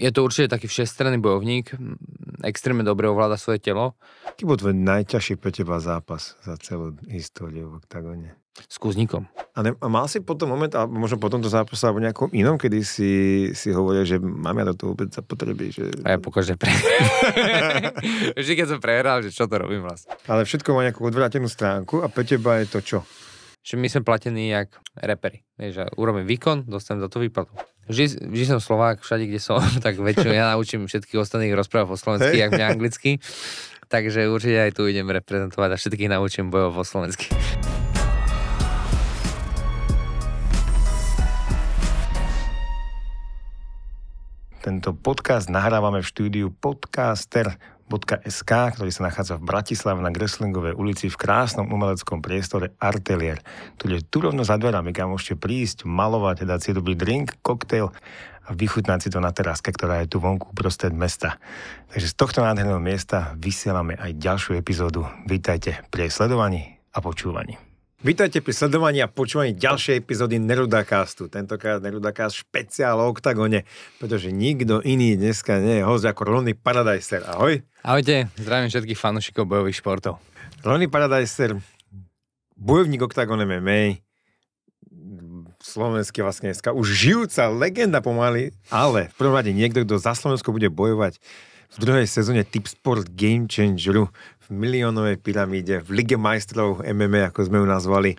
Je to určite taký všestranný bojovník, extrémne dobre ovláda svoje telo. Aký bol tvoj najťažší pre teba zápas za celú históriu v oktagóne? S kúznikom. A, ne, a mal si potom moment, a možno po tomto zápase alebo nejakom inom, kedy si, si hovoril, že mám ja do toho vôbec zapotreby, že... A ja pokaždé pre... Vždy, keď som prehral, že čo to robím vlastne. Ale všetko má nejakú odvrátenú stránku a pre teba je to čo? Že my sme platení jak reperi. Vieš, že urobím výkon, dostanem za to výplatu. Vždy, vždy som Slovák, všade, kde som, tak väčšinou ja naučím všetkých ostatných rozprávať po slovensky, jak mňa anglicky. Takže určite aj tu idem reprezentovať a všetkých naučím bojov po slovensky. Tento podcast nahrávame v štúdiu podcaster www.sk, ktorý sa nachádza v Bratislave na Greslingovej ulici v krásnom umeleckom priestore Artelier, ktorý je tu rovno za dverami, kam môžete prísť, malovať, dať si dobrý drink, koktejl a vychutnať si to na teraske, ktorá je tu vonku prostred mesta. Takže z tohto nádherného miesta vysielame aj ďalšiu epizódu. Vítajte pri sledovaní a počúvaní. Vítajte pri sledovaní a počúvaní ďalšej epizódy Nerudacastu. Tentokrát Nerudacast špeciál o oktagone, pretože nikto iný dneska nie je host ako Ronny Paradiser. Ahoj. Ahojte, zdravím všetkých fanúšikov bojových športov. Ronny Paradiser, bojovník oktagone MMA, slovenský vlastne dneska už žijúca legenda pomaly, ale v prvom rade niekto, kto za Slovensko bude bojovať v druhej sezóne Tip Sport Game Changeru miliónovej pyramíde, v Lige majstrov MMA, ako sme ju nazvali.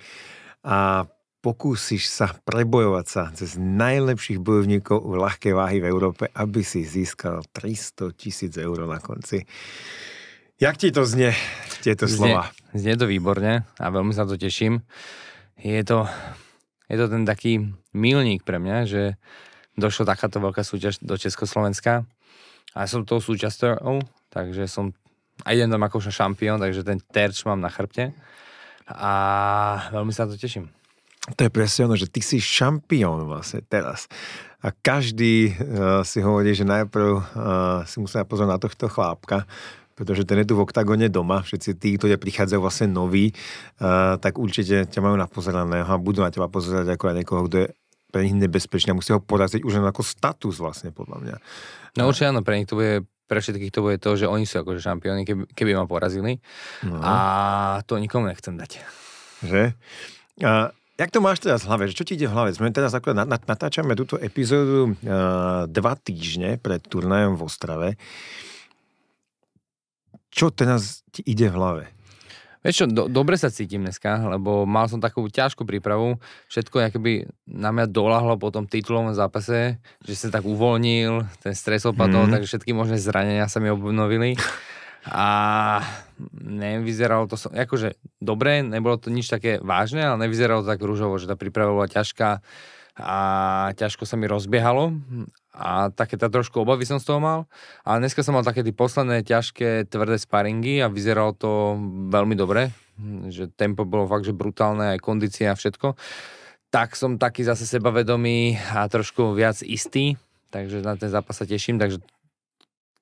A pokúsiš sa prebojovať sa cez najlepších bojovníkov u ľahkej váhy v Európe, aby si získal 300 tisíc eur na konci. Jak ti to znie, tieto slova? Znie, znie to výborne a veľmi sa to teším. Je to, je to ten taký milník pre mňa, že došla takáto veľká súťaž do Československa a som tou súčasťou, takže som a idem tam ako šampión, takže ten terč mám na chrbte a veľmi sa to teším. To je presne ono, že ty si šampión vlastne teraz. A každý uh, si hovorí, že najprv uh, si musí pozrieť na tohto chlápka, pretože ten je tu v oktagone doma, všetci tí, ktorí prichádzajú vlastne noví, uh, tak určite ťa majú napozeraného a budú na teba pozerať ako na niekoho, kto je pre nich nebezpečný a musí ho poraziť už len ako status vlastne, podľa mňa. No určite áno, pre nich to bude pre všetkých to bude to, že oni sú akože šampióni, keby, keby ma porazili. No. A to nikomu nechcem dať. Že? A jak to máš teraz v hlave? Čo ti ide v hlave? Sme teraz akorát natáčame túto epizódu uh, dva týždne pred turnajom v Ostrave. Čo teraz ti ide v hlave? Vieš čo, do, dobre sa cítim dneska, lebo mal som takú ťažkú prípravu, všetko keby na mňa dolahlo po tom titulovom zápase, že sa tak uvoľnil, ten stres opadol, mm. takže všetky možné zranenia sa mi obnovili. A nevyzeralo to, akože dobre, nebolo to nič také vážne, ale nevyzeralo to tak rúžovo, že tá príprava bola ťažká a ťažko sa mi rozbiehalo a také tá trošku obavy som z toho mal. A dneska som mal také tie posledné ťažké, tvrdé sparingy a vyzeralo to veľmi dobre, že tempo bolo fakt, že brutálne, aj kondícia a všetko. Tak som taký zase sebavedomý a trošku viac istý, takže na ten zápas sa teším, takže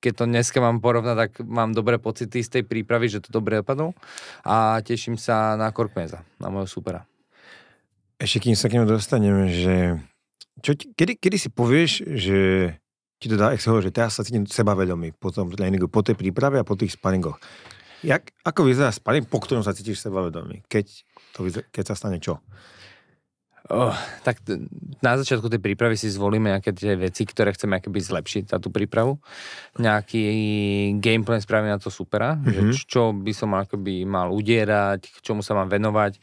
keď to dneska mám porovnať, tak mám dobré pocity z tej prípravy, že to dobre dopadlo a teším sa na Korkmeza, na môjho supera. Ešte kým sa k nemu dostaneme, že čo kedy, kedy si povieš, že ti to dá, hovorí, že teraz sa cítim sebavedomý po tom tréningu, po tej príprave a po tých sparingoch. Jak, ako vyzerá sparing, po ktorom sa cítiš sebavedomý? Keď, to vyzerá, keď sa stane čo? Oh, tak na začiatku tej prípravy si zvolíme nejaké tie veci, ktoré chceme akoby zlepšiť na tú prípravu. Nejaký gameplan spravíme na to supera, mm-hmm. že mhm. čo by som akoby mal udierať, čomu sa mám venovať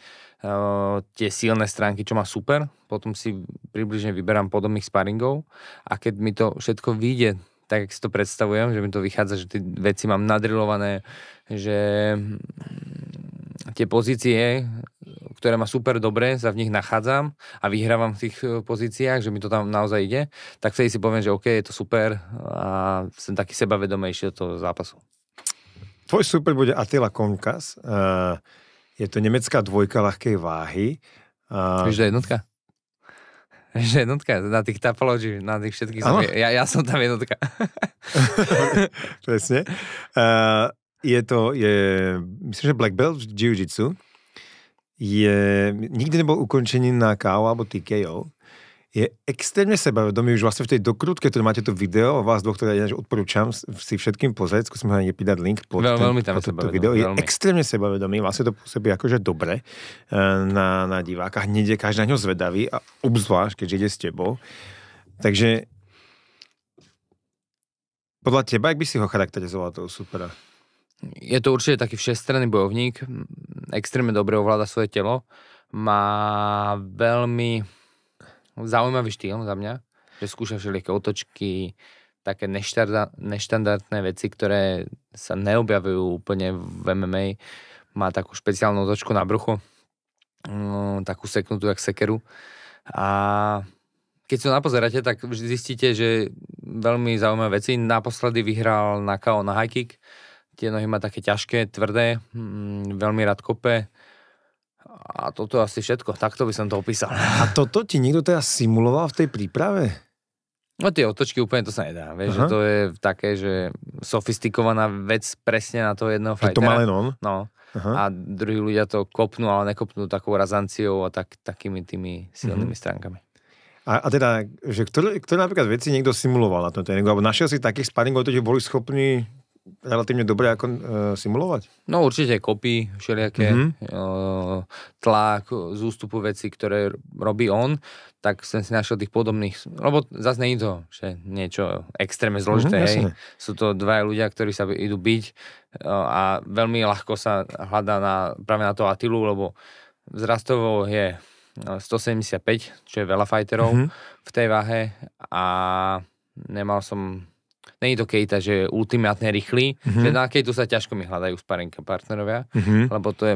tie silné stránky, čo má super, potom si približne vyberám podobných sparingov a keď mi to všetko vyjde tak, jak si to predstavujem, že mi to vychádza, že tie veci mám nadrilované, že mm, tie pozície, ktoré má super dobre, sa v nich nachádzam a vyhrávam v tých e, pozíciách, že mi to tam naozaj ide, tak vtedy si poviem, že OK, je to super a som taký sebavedomejší do toho zápasu. Tvoj super bude Attila Konkas. Uh je to nemecká dvojka ľahkej váhy. Uh, Víš, jednotka? Vieš, jednotka, na tých topology, na tých všetkých, som, ja, ja som tam jednotka. Presne. Uh, je to, je, myslím, že Black Belt v Jiu-Jitsu. Je, nikdy nebol ukončený na KO alebo TKO. Je extrémne sebavedomý, už vlastne v tej dokrutke, ktoré máte to video o vás dvoch, ktoré ja odporúčam si všetkým pozrieť, skúsim ho pridať link pod, Veľ, ten, veľmi tam pod to video, je veľmi. extrémne sebavedomý, vlastne to pôsobí akože dobre eh, na, na diváka, hneď je každý na ňo zvedavý a obzvlášť, keďže ide s tebou. Takže podľa teba, ak by si ho charakterizoval toho supera? Je to určite taký všestranný bojovník, extrémne dobre ovláda svoje telo, má veľmi zaujímavý štýl za mňa, že skúša všelijaké otočky, také neštandardné veci, ktoré sa neobjavujú úplne v MMA. Má takú špeciálnu otočku na bruchu, mm, takú seknutú jak sekeru. A keď sa napozeráte, tak zistíte, že veľmi zaujímavé veci. Naposledy vyhral na KO na high kick. Tie nohy má také ťažké, tvrdé, mm, veľmi rád kope. A toto asi všetko, takto by som to opísal. A toto ti niekto teda simuloval v tej príprave? No tie otočky úplne to sa nedá, vieš, že to je také, že sofistikovaná vec presne na toho jedného fajtera. To má len on? No. Aha. A druhí ľudia to kopnú, ale nekopnú takou razanciou a tak, takými tými silnými uh-huh. stránkami. A, a teda, že ktoré, ktoré napríklad veci niekto simuloval na tom tréningu? Alebo našiel si takých sparingov, ktorí boli schopní relatívne dobre ako uh, simulovať? No určite kopy, všelijaké mm-hmm. uh, tlak, z ústupu veci, ktoré robí on, tak som si našiel tých podobných, lebo zase je to, že niečo extrémne zložité, mm-hmm, hej. Sú to dva ľudia, ktorí sa idú byť uh, a veľmi ľahko sa hľadá na, práve na to Atilu, lebo vzrastovo je 175, čo je veľa fighterov mm-hmm. v tej váhe a nemal som Není to Kejta, že je ultimátne rýchly, mm-hmm. že na Kejtu sa ťažko mi hľadajú sparinka partnerovia, mm-hmm. lebo to je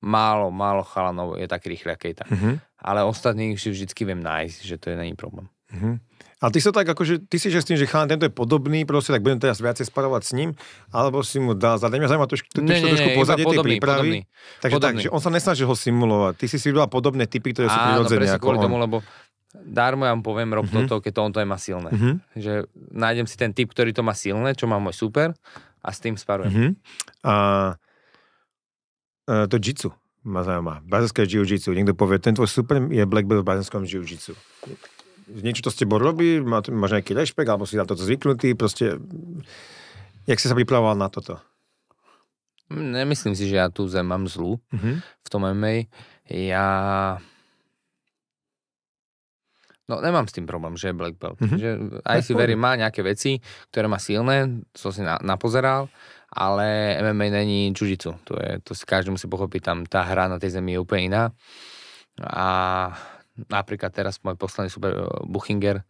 málo, málo chalanov je tak rýchly ako Kejta. Mm-hmm. Ale ostatných si vždycky viem nájsť, že to je není problém. Mm-hmm. A ty sa tak akože, ty si že s tým, že chalan tento je podobný, proste tak budem teraz viacej sparovať s ním, alebo si mu dá zadať. Mňa zaujíma to, to, nie, nie, trošku pozadie tej prípravy. Podobný, Takže podobný. tak, že on sa nesnaží ho simulovať. Ty si si vybral podobné typy, ktoré sú prirodzené ako on. tomu, lebo Darmo ja mu poviem, rob mm-hmm. toto, keď to on to je má silné. Mm-hmm. Že nájdem si ten typ, ktorý to má silné, čo má môj super a s tým sparujem. Mm-hmm. A to jitsu ma zaujíma. Brazilské jiu-jitsu. Niekto povie, ten tvoj super je black belt v brazilskom jiu-jitsu. Niečo to s tebou robí, má, máš nejaký rešpekt, alebo si na toto zvyknutý, proste... Jak si sa pripravoval na toto? Nemyslím si, že ja tú zem mám zlú mm-hmm. v tom MMA. Ja No nemám s tým problém, že je black belt. Mm-hmm. Že aj si verím, má nejaké veci, ktoré má silné, to si na, napozeral, ale MMA není jiu To, je, to si každý musí pochopiť, tam tá hra na tej zemi je úplne iná. A napríklad teraz môj posledný super eh, Buchinger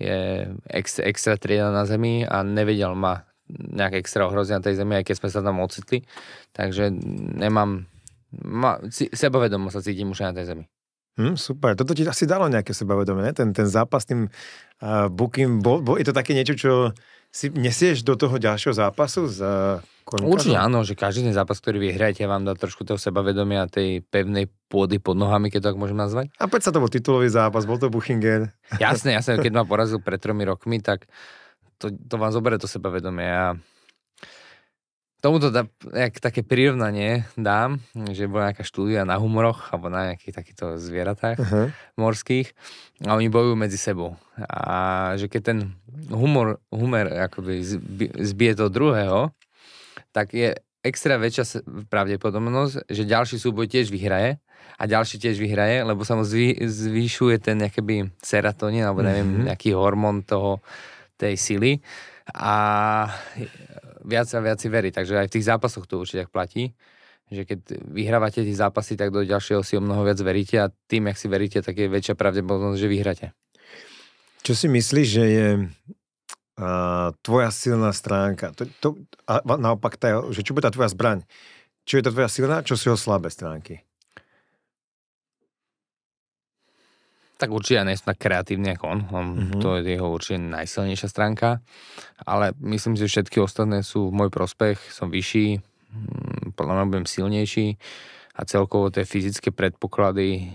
je extra, extra trieda na zemi a nevedel ma nejaké extra ohrozenia na tej zemi, aj keď sme sa tam ocitli. Takže nemám, ma, sebavedomo sa cítim už aj na tej zemi. Hm, super, toto ti asi dalo nejaké sebavedomie, ne? Ten, ten zápas tým uh, booking, bol, bol, je to také niečo, čo si nesieš do toho ďalšieho zápasu s uh, Určite áno, že každý ten zápas, ktorý vyhráte, vám dá trošku toho sebavedomia a tej pevnej pôdy pod nohami, keď to tak môžem nazvať. A sa to bol titulový zápas, bol to Buchinger. Jasne, jasne, keď ma porazil pred tromi rokmi, tak to, to vám zoberie to sebavedomie a tomuto dá, jak také prirovnanie dám, že bola nejaká štúdia na humoroch alebo na nejakých takýchto zvieratách uh-huh. morských a oni bojujú medzi sebou. A že keď ten humor, humor akoby zbije toho druhého, tak je extra väčšia pravdepodobnosť, že ďalší súboj tiež vyhraje a ďalší tiež vyhraje, lebo sa mu zvý, zvýšuje ten nejaký serotonín alebo neviem, mm-hmm. nejaký hormón toho, tej sily a viac a viac si verí. Takže aj v tých zápasoch to určite platí, že keď vyhrávate tie zápasy, tak do ďalšieho si o mnoho viac veríte a tým, jak si veríte, tak je väčšia pravdepodobnosť, že vyhráte. Čo si myslíš, že je uh, tvoja silná stránka? To, to, a naopak, tá, že čo bude tá tvoja zbraň? Čo je tá tvoja silná, čo sú jeho slabé stránky? Tak určite nie som tak kreatívny ako on. on mm-hmm. To je jeho určite najsilnejšia stránka. Ale myslím si, že všetky ostatné sú v môj prospech. Som vyšší, mm, podľa mňa budem silnejší a celkovo tie fyzické predpoklady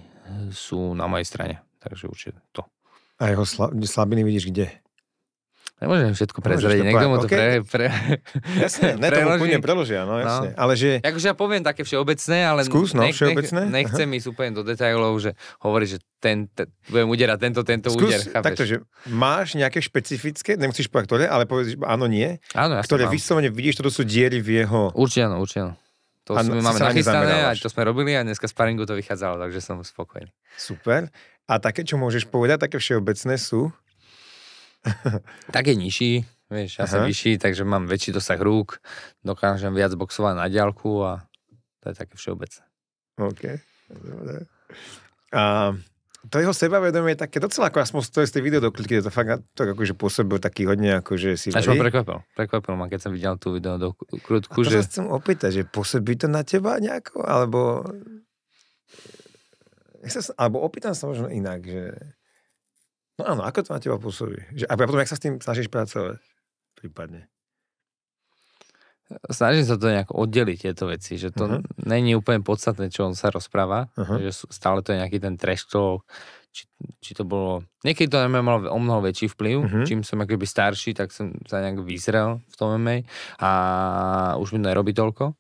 sú na mojej strane. Takže určite to. A jeho slabiny vidíš kde? Nemôžem všetko prezrieť, niekto mu to okay. pre, pre, Jasne, ne, to úplne preložia, no jasne. No. Ale že... Akože ja poviem také všeobecné, ale Skús, no, nech, všeobecné. Nech, nechcem ísť úplne do detailov, že hovorí, že ten, ten budem uderať tento, tento Skús, úder, chápeš? takto, že máš nejaké špecifické, nemusíš povedať ktoré, ale povedz, áno, nie, áno, ktoré vyslovene vidíš, to sú diery v jeho... Určite áno, určite áno. To a sme, máme nachystané a to sme robili a dneska z paringu to vychádzalo, takže som spokojný. Super. A také, čo môžeš povedať, také všeobecné sú? také nižší, vieš, ja som vyšší, takže mám väčší dosah rúk, dokážem viac boxovať na diálku a to je také všeobecné. OK. A to jeho sebavedomie je také docela ako aspoň to je z tej videodokliky, to fakt to akože pôsobil taký hodne akože si Až ma prekvapil. Prekvapil ma, keď som videl tú video do krutku, že... sa chcem opýtať, že pôsobí to na teba nejako, alebo... Alebo opýtam sa možno inak, že... No áno, ako to na teba pôsobí? Že, a potom, jak sa s tým snažíš pracovať? Prípadne. Snažím sa to nejak oddeliť, tieto veci, že to uh-huh. není úplne podstatné, čo on sa rozpráva, uh-huh. že stále to je nejaký ten trash talk, či, či to bolo... Niekedy to MMA malo o mnoho väčší vplyv, uh-huh. čím som akoby starší, tak som sa nejak vyzrel v tom MMA a už mi to nerobí toľko.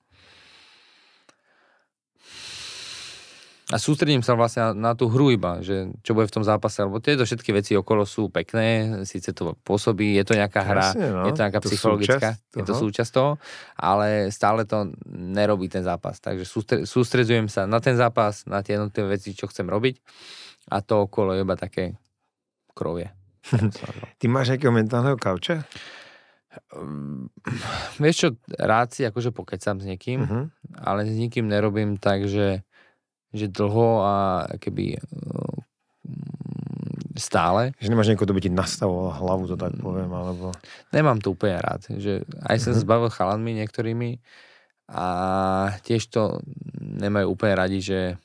A sústredím sa vlastne na, na tú hru iba, že čo bude v tom zápase, lebo tieto všetky veci okolo sú pekné, síce to pôsobí, je to nejaká hra, Jasne, no. je to nejaká to psychologická, súčasť je to súčasť toho, ale stále to nerobí ten zápas. Takže sústre, sústredujem sa na ten zápas, na tie jednotlivé veci, čo chcem robiť a to okolo je iba také krovie. Ty máš nejakého mentálneho kauča? Um, vieš čo, rád si akože pokecam s niekým, uh-huh. ale s nikým nerobím tak, že že dlho a keby mm, stále. Že nemáš niekoho, kto by ti nastavoval hlavu, to tak poviem, alebo... Nemám to úplne rád, že aj som mm-hmm. zbavil chalanmi niektorými a tiež to nemajú úplne radi, že,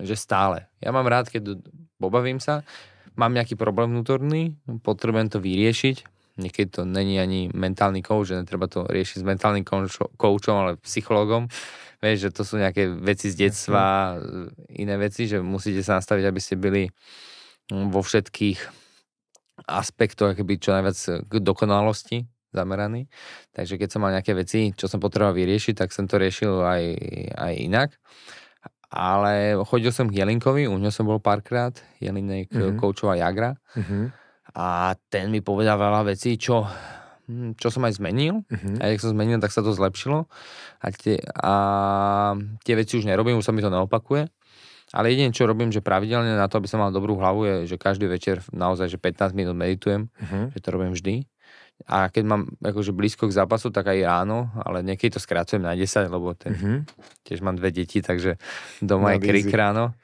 že stále. Ja mám rád, keď pobavím sa, mám nejaký problém vnútorný, potrebujem to vyriešiť, niekedy to není ani mentálny coach, že netreba to riešiť s mentálnym coachom, ale psychologom. Vieš, že to sú nejaké veci z detstva, iné veci, že musíte sa nastaviť, aby ste byli mm, vo všetkých aspektoch, keby čo najviac k dokonalosti zameraný. Takže keď som mal nejaké veci, čo som potreboval vyriešiť, tak som to riešil aj, aj inak. Ale chodil som k Jelinkovi, u ňo som bol párkrát, Jelinek mm-hmm. koučova Jagra. Mm-hmm. A ten mi povedal veľa vecí, čo Hm, čo som aj zmenil. Uh-huh. A jak som zmenil, tak sa to zlepšilo. A tie, a tie veci už nerobím, už sa mi to neopakuje. Ale jediné, čo robím, že pravidelne na to, aby som mal dobrú hlavu, je, že každý večer naozaj, že 15 minút meditujem, uh-huh. že to robím vždy. A keď mám akože blízko k zápasu, tak aj ráno, ale niekedy to skracujem na 10, lebo ten, uh-huh. tiež mám dve deti, takže doma je krik ráno.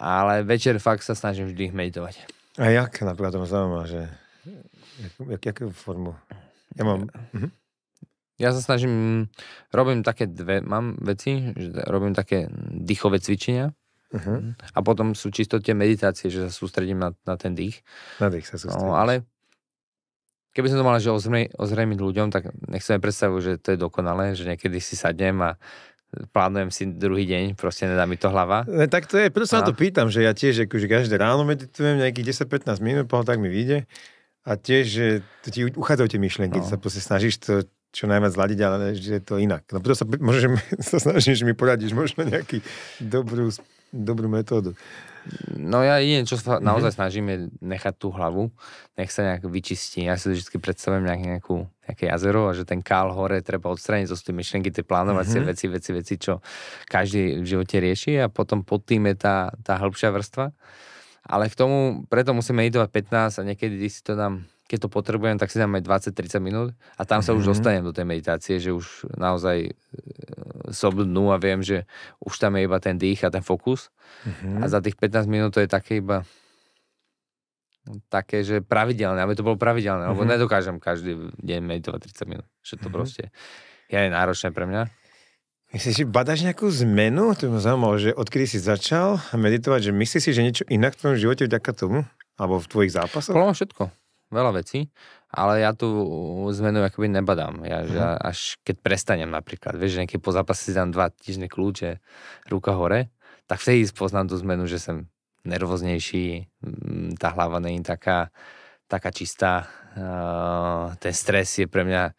Ale večer fakt sa snažím vždy meditovať. A jak napríklad to zaujíma, že Jak, jakú formu? Ja mám... Mhm. Ja sa snažím, robím také dve, mám veci, že robím také dýchové cvičenia uh-huh. a potom sú čisto tie meditácie, že sa sústredím na, na ten dých. Na dých sa sústredím. No, ale keby som to mal, že ozrejmiť, ozrejmiť ľuďom, tak nechcem predstavu, že to je dokonalé, že niekedy si sadnem a plánujem si druhý deň, proste nedá mi to hlava. Ne, tak to je, preto sa na to pýtam, že ja tiež akože každé ráno meditujem nejakých 10-15 minút, potom tak mi vyjde. A tiež, že ti uchádzajú tie myšlienky, no. sa proste snažíš to čo najviac zladiť, ale že je to inak. No preto sa, že sa snažíš, že mi poradíš možno nejaký dobrú, dobrú metódu. No ja jedine, čo sa mm-hmm. naozaj snažím, je nechať tú hlavu, nech sa nejak vyčistí. Ja si vždy predstavujem nejak, nejakú, nejaké jazero a že ten kál hore treba odstrániť zo tie myšlienky, tie plánovacie mm-hmm. veci, veci, veci, čo každý v živote rieši a potom pod tým je tá, tá hĺbšia vrstva ale k tomu, preto musím meditovať 15 a niekedy si to dám, keď to potrebujem, tak si dám aj 20-30 minút a tam sa mm-hmm. už mhm. dostanem do tej meditácie, že už naozaj e, sobnú a viem, že už tam je iba ten dých a ten fokus. Mm-hmm. A za tých 15 minút to je také iba také, že pravidelné, aby to bolo pravidelné, mm-hmm. lebo mhm. nedokážem každý deň meditovať 30 minút, že to mm-hmm. proste je náročné pre mňa. Myslíš, že badáš nejakú zmenu? To ma zaujímalo, že odkedy si začal meditovať, že myslíš si, že niečo inak v tvojom živote vďaka tomu? Alebo v tvojich zápasoch? Podľa všetko. Veľa vecí. Ale ja tú zmenu akoby nebadám. Ja, že uh-huh. až keď prestanem napríklad, vieš, že niekedy po zápase si dám dva týždne kľúče, ruka hore, tak vtedy poznám tú zmenu, že som nervóznejší, tá hlava není taká, taká čistá. Ten stres je pre mňa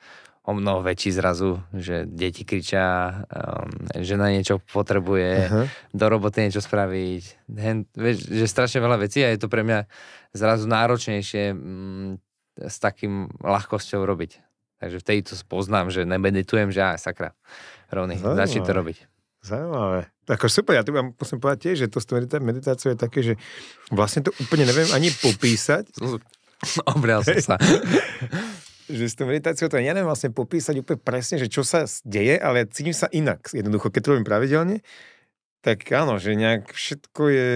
o mnoho väčší zrazu, že deti kričia, um, žena niečo potrebuje, uh-huh. do roboty niečo spraviť. Hen, vieš, že strašne veľa vecí a je to pre mňa zrazu náročnejšie um, s takým ľahkosťou robiť. Takže v tejto poznám, že nemeditujem, že aj sakra, rovný, začni to robiť. Zaujímavé. Ako super, ja tu vám musím povedať tiež, že to s meditáciou je také, že vlastne to úplne neviem ani popísať. Obral som sa. že s tou meditáciou to ja neviem vlastne popísať úplne presne, že čo sa deje, ale cítim sa inak. Jednoducho, keď to robím pravidelne, tak áno, že nejak všetko je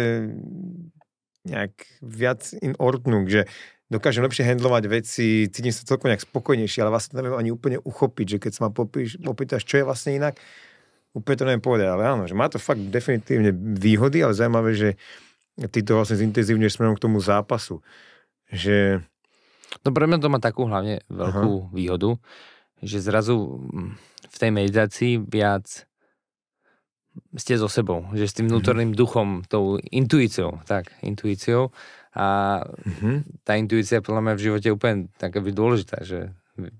nejak viac in ordnung, že dokážem lepšie handlovať veci, cítim sa celkom nejak spokojnejšie, ale vlastne to neviem ani úplne uchopiť, že keď sa ma popíš, popýtaš, čo je vlastne inak, úplne to neviem povedať, ale áno, že má to fakt definitívne výhody, ale zaujímavé, že ty to vlastne zintenzívneš smerom k tomu zápasu. Že... No pre mňa to má takú hlavne veľkú Aha. výhodu, že zrazu mm, v tej meditácii viac ste so sebou, že s tým mhm. vnútorným duchom, tou intuíciou, tak, intuíciou a mm-hmm. tá intuícia podľa mňa v živote je úplne taká dôležitá, že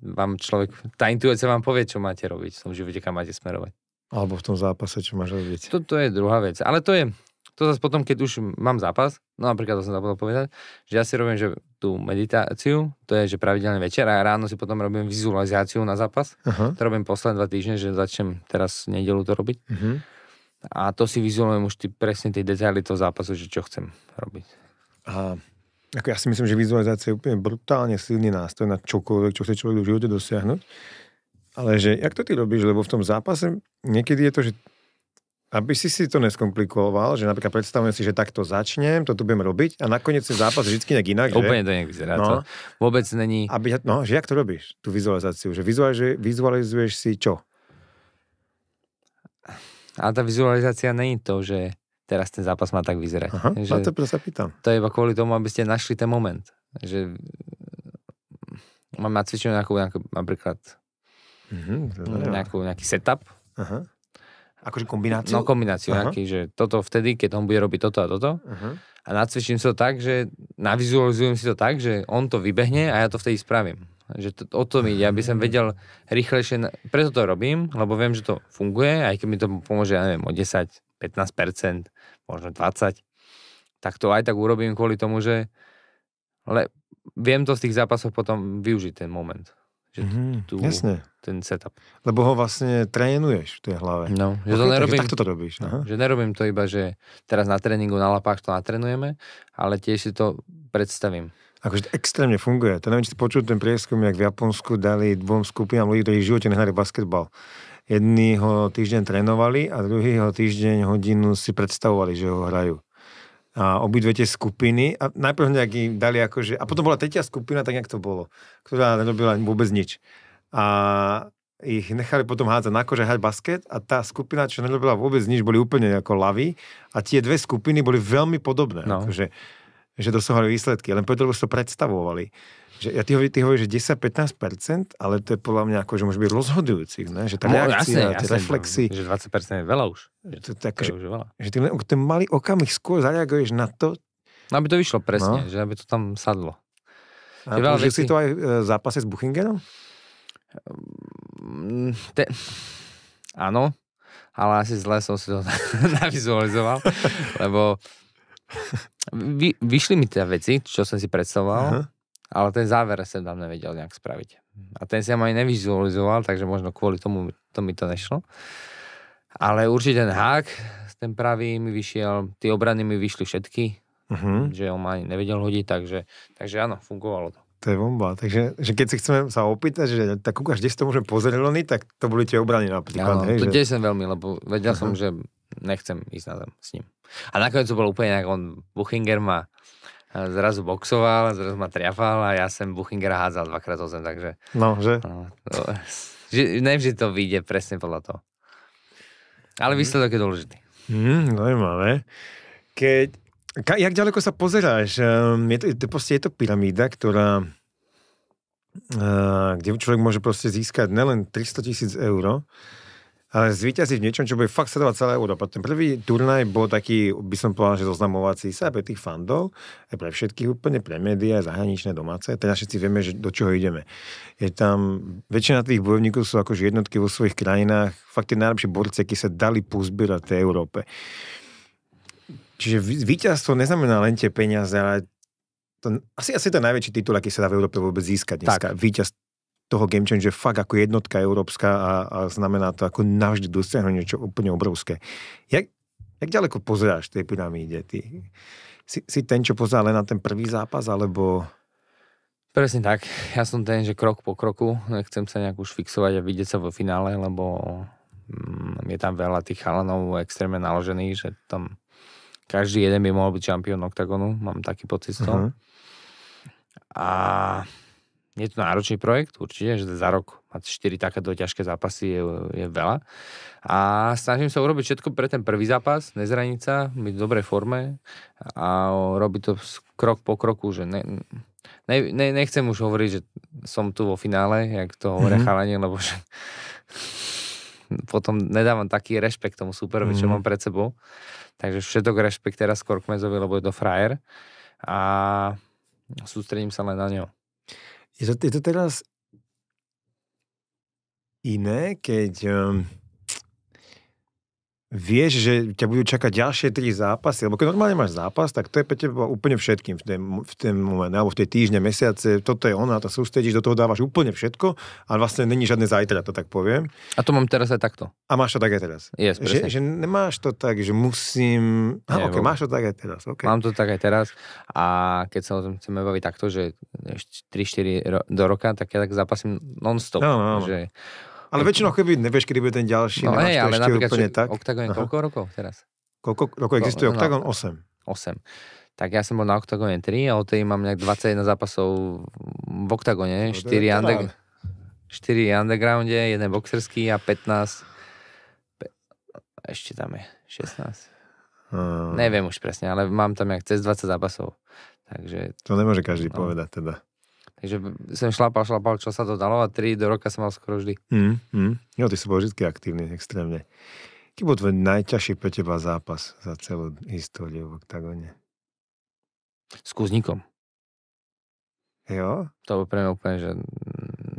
vám človek, tá intuícia vám povie, čo máte robiť v tom živote, kam máte smerovať. Alebo v tom zápase, čo máš robiť. To je druhá vec. Ale to je, to zase potom, keď už mám zápas, no napríklad to som zabudol povedať, že ja si robím, že tú meditáciu, to je, že pravidelne večer a ráno si potom robím vizualizáciu na zápas. Uh-huh. To robím posledné dva týždne, že začnem teraz nedelu to robiť. Uh-huh. A to si vizualujem už ty, presne tie detaily toho zápasu, že čo chcem robiť. A ako ja si myslím, že vizualizácia je úplne brutálne silný nástroj na čokoľvek, čo chce človek v živote dosiahnuť. Ale že, jak to ty robíš? Lebo v tom zápase niekedy je to, že aby si si to neskomplikoval, že napríklad predstavujem si, že takto začnem, toto budem robiť a nakoniec ten zápas vždy nejak inak. Že? Úplne to nejak vyzerá. No. To vôbec není... Aby, no, že jak to robíš, tú vizualizáciu? Že vizualizuješ, vizualizuješ si čo? A tá vizualizácia není to, že teraz ten zápas má tak vyzerať. Aha, že to sa pýtam. To je iba kvôli tomu, aby ste našli ten moment. Že mám nacvičenú nejakú, nejakú napríklad Mm-hmm, nejakú, nejaký setup. Aha. Akože kombináciu? No kombináciu Aha. nejaký, že toto vtedy, keď on bude robiť toto a toto. Aha. A nacvičím si to tak, že navizualizujem si to tak, že on to vybehne a ja to vtedy spravím. Že to, o to mi ide, aby som vedel rýchlejšie, preto to robím, lebo viem, že to funguje, aj keď mi to pomôže, ja neviem, o 10, 15%, možno 20, tak to aj tak urobím kvôli tomu, že le, viem to z tých zápasov potom využiť ten moment. Že mm-hmm, tu, jasne. Ten setup. Lebo ho vlastne trénuješ v tej hlave. No, že to nerobím, takto to robíš. No, že nerobím to iba, že teraz na tréningu na lapách to natrenujeme, ale tiež si to predstavím. Akože to extrémne funguje. To neviem, či ste počuli ten prieskum, jak v Japonsku dali dvom skupinám ľudí, ktorí v živote nehrali basketbal. Jedni ho týždeň trénovali a druhý ho týždeň hodinu si predstavovali, že ho hrajú a obidve tie skupiny a najprv nejaký dali akože, a potom bola tretia skupina, tak jak to bolo, ktorá nerobila vôbec nič. A ich nechali potom hádzať na kože, hrať basket a tá skupina, čo nerobila vôbec nič, boli úplne ako laví a tie dve skupiny boli veľmi podobné. No. Akože, že dosahovali výsledky, len preto, lebo si to predstavovali. Že ja ty, ty hovoríš, že 10-15%, ale to je podľa mňa ako, že môže byť rozhodujúcich, ne? že tá no, reakcia, jasne, tie reflexy. Že 20% je veľa už. Že to, tak, to že, už veľa. Že ty len ten malý okamih skôr zareaguješ na to. No aby to vyšlo presne, no. že aby to tam sadlo. A použil si to aj v e, zápase s Buchingerom? Mm, te... Áno, ale asi zle som si to navizualizoval, lebo vy, vyšli mi tie veci, čo som si predstavoval, uh-huh ale ten záver sem tam nevedel nejak spraviť. A ten ja ani nevizualizoval, takže možno kvôli tomu to mi to nešlo. Ale určite ten hák, ten pravý mi vyšiel, tie obrany mi vyšli všetky, uh-huh. že on ma ani nevedel hodiť, takže, takže áno, fungovalo to. To je bomba. Takže že keď si chceme sa opýtať, že tak ukáž, kde si to môžem pozrieť, tak to boli tie obrany napríklad. Áno, hej, to že... som veľmi, lebo vedel uh-huh. som, že nechcem ísť na zem s ním. A nakoniec to bolo úplne nejak, on, Buchinger ma zrazu boxoval, zrazu ma triafal a ja som Buchingera hádzal dvakrát o zem, takže... No, že? No, to, že nevždy to vyjde presne podľa toho. Ale výsledok je dôležitý. Mm, zaujímavé. Keď, ka, jak ďaleko sa pozeráš? Um, je to, to, proste, je to pyramída, ktorá uh, kde človek môže proste získať nelen 300 tisíc eur, zvíťaziť v niečom, čo bude fakt sledovať celá Európa. Ten prvý turnaj bol taký, by som povedal, že zoznamovací sa pre tých fandov, aj pre všetkých úplne, pre médiá, zahraničné, domáce. Teraz všetci vieme, že do čoho ideme. Je tam, väčšina tých bojovníkov sú akože jednotky vo svojich krajinách, fakt tie najlepšie borci, akí sa dali pozbierať v tej Európe. Čiže víťazstvo neznamená len tie peniaze, ale to, asi, asi to najväčší titul, aký sa dá v Európe vôbec získať dneska. Tak. Víťaz toho Game Changer fakt ako jednotka európska a, a znamená to ako navždy dosiahnuť niečo úplne obrovské. Jak, jak ďaleko pozeráš tej pyramíde? Ty, si, si ten, čo pozerá len na ten prvý zápas, alebo... Presne tak. Ja som ten, že krok po kroku. Nechcem sa nejak už fixovať a vidieť sa vo finále, lebo mm, je tam veľa tých chalanov extrémne naložených, že tam každý jeden by mohol byť šampión oktagonu. Mám taký pocit z toho. Uh-huh. A je to náročný projekt, určite, že za rok mať 4 takéto ťažké zápasy je, je veľa. A snažím sa urobiť všetko pre ten prvý zápas, nezraniť sa, byť v dobrej forme a robiť to krok po kroku, že ne, ne, ne, nechcem už hovoriť, že som tu vo finále, jak to hovoria mm-hmm. chalanie, lebo že potom nedávam taký rešpekt tomu superovi, mm-hmm. čo mhm. mám pred sebou. Takže všetok rešpekt teraz Korkmezovi, lebo je to frajer a sústredím sa len na neho. Je to, je to teraz iné, keď um, vieš, že ťa budú čakať ďalšie tri zápasy, lebo keď normálne máš zápas, tak to je pre teba úplne všetkým v ten, v ten moment, alebo v tej týždne, mesiace, toto je ono, a to sústredíš, do toho dávaš úplne všetko, ale vlastne není žiadne zajtra, to tak poviem. A to mám teraz aj takto. A máš to tak aj teraz. Yes, že, že, nemáš to tak, že musím... A, okay, máš to tak aj teraz. Okay. Mám to tak aj teraz a keď sa o tom chceme baviť takto, že 3-4 ro- do roka, tak ja tak zápasím non-stop. No, no, no. Že ale väčšinou, keby nevieš, kedy bude ten ďalší, no, hej, ale napríklad, úplne tak. Oktagon je koľko rokov teraz? Koľko rokov existuje no, Oktagon? 8. 8. Tak ja som bol na Oktagone 3 a od tej mám nejak 21 zápasov v Oktagone, 4, under, 4 undergrounde, jeden boxerský a 15 ešte tam je 16. Hmm. Neviem už presne, ale mám tam jak cez 20 zápasov. Takže... To nemôže každý no. povedať teda. Takže som šlapal, šlapal, čo sa to dalo a 3 do roka som mal skoro vždy. Mm, mm. Jo, ty si bol vždy aktívny, extrémne. Ký bol tvoj najťažší pre teba zápas za celú históriu v oktagóne? S Kuzníkom. Jo? To bol pre mňa úplne, že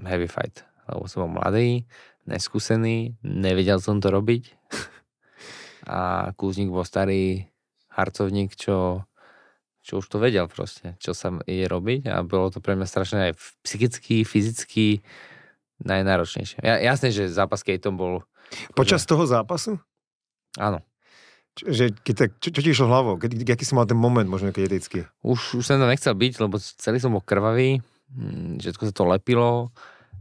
heavy fight. Lebo som bol mladý, neskúsený, nevedel som to robiť. A Kuzník bol starý harcovník, čo čo už to vedel proste, čo sa ide robiť a bolo to pre mňa strašne aj psychicky, fyzicky najnáročnejšie. Ja, jasné, že zápas Kejtom bol... Počas že... toho zápasu? Áno. Č- že, keď tak, čo, čo ti išlo hlavou? Keď, aký si mal ten moment možno kritický? Už, už som to nechcel byť, lebo celý som bol krvavý, hm, všetko sa to lepilo,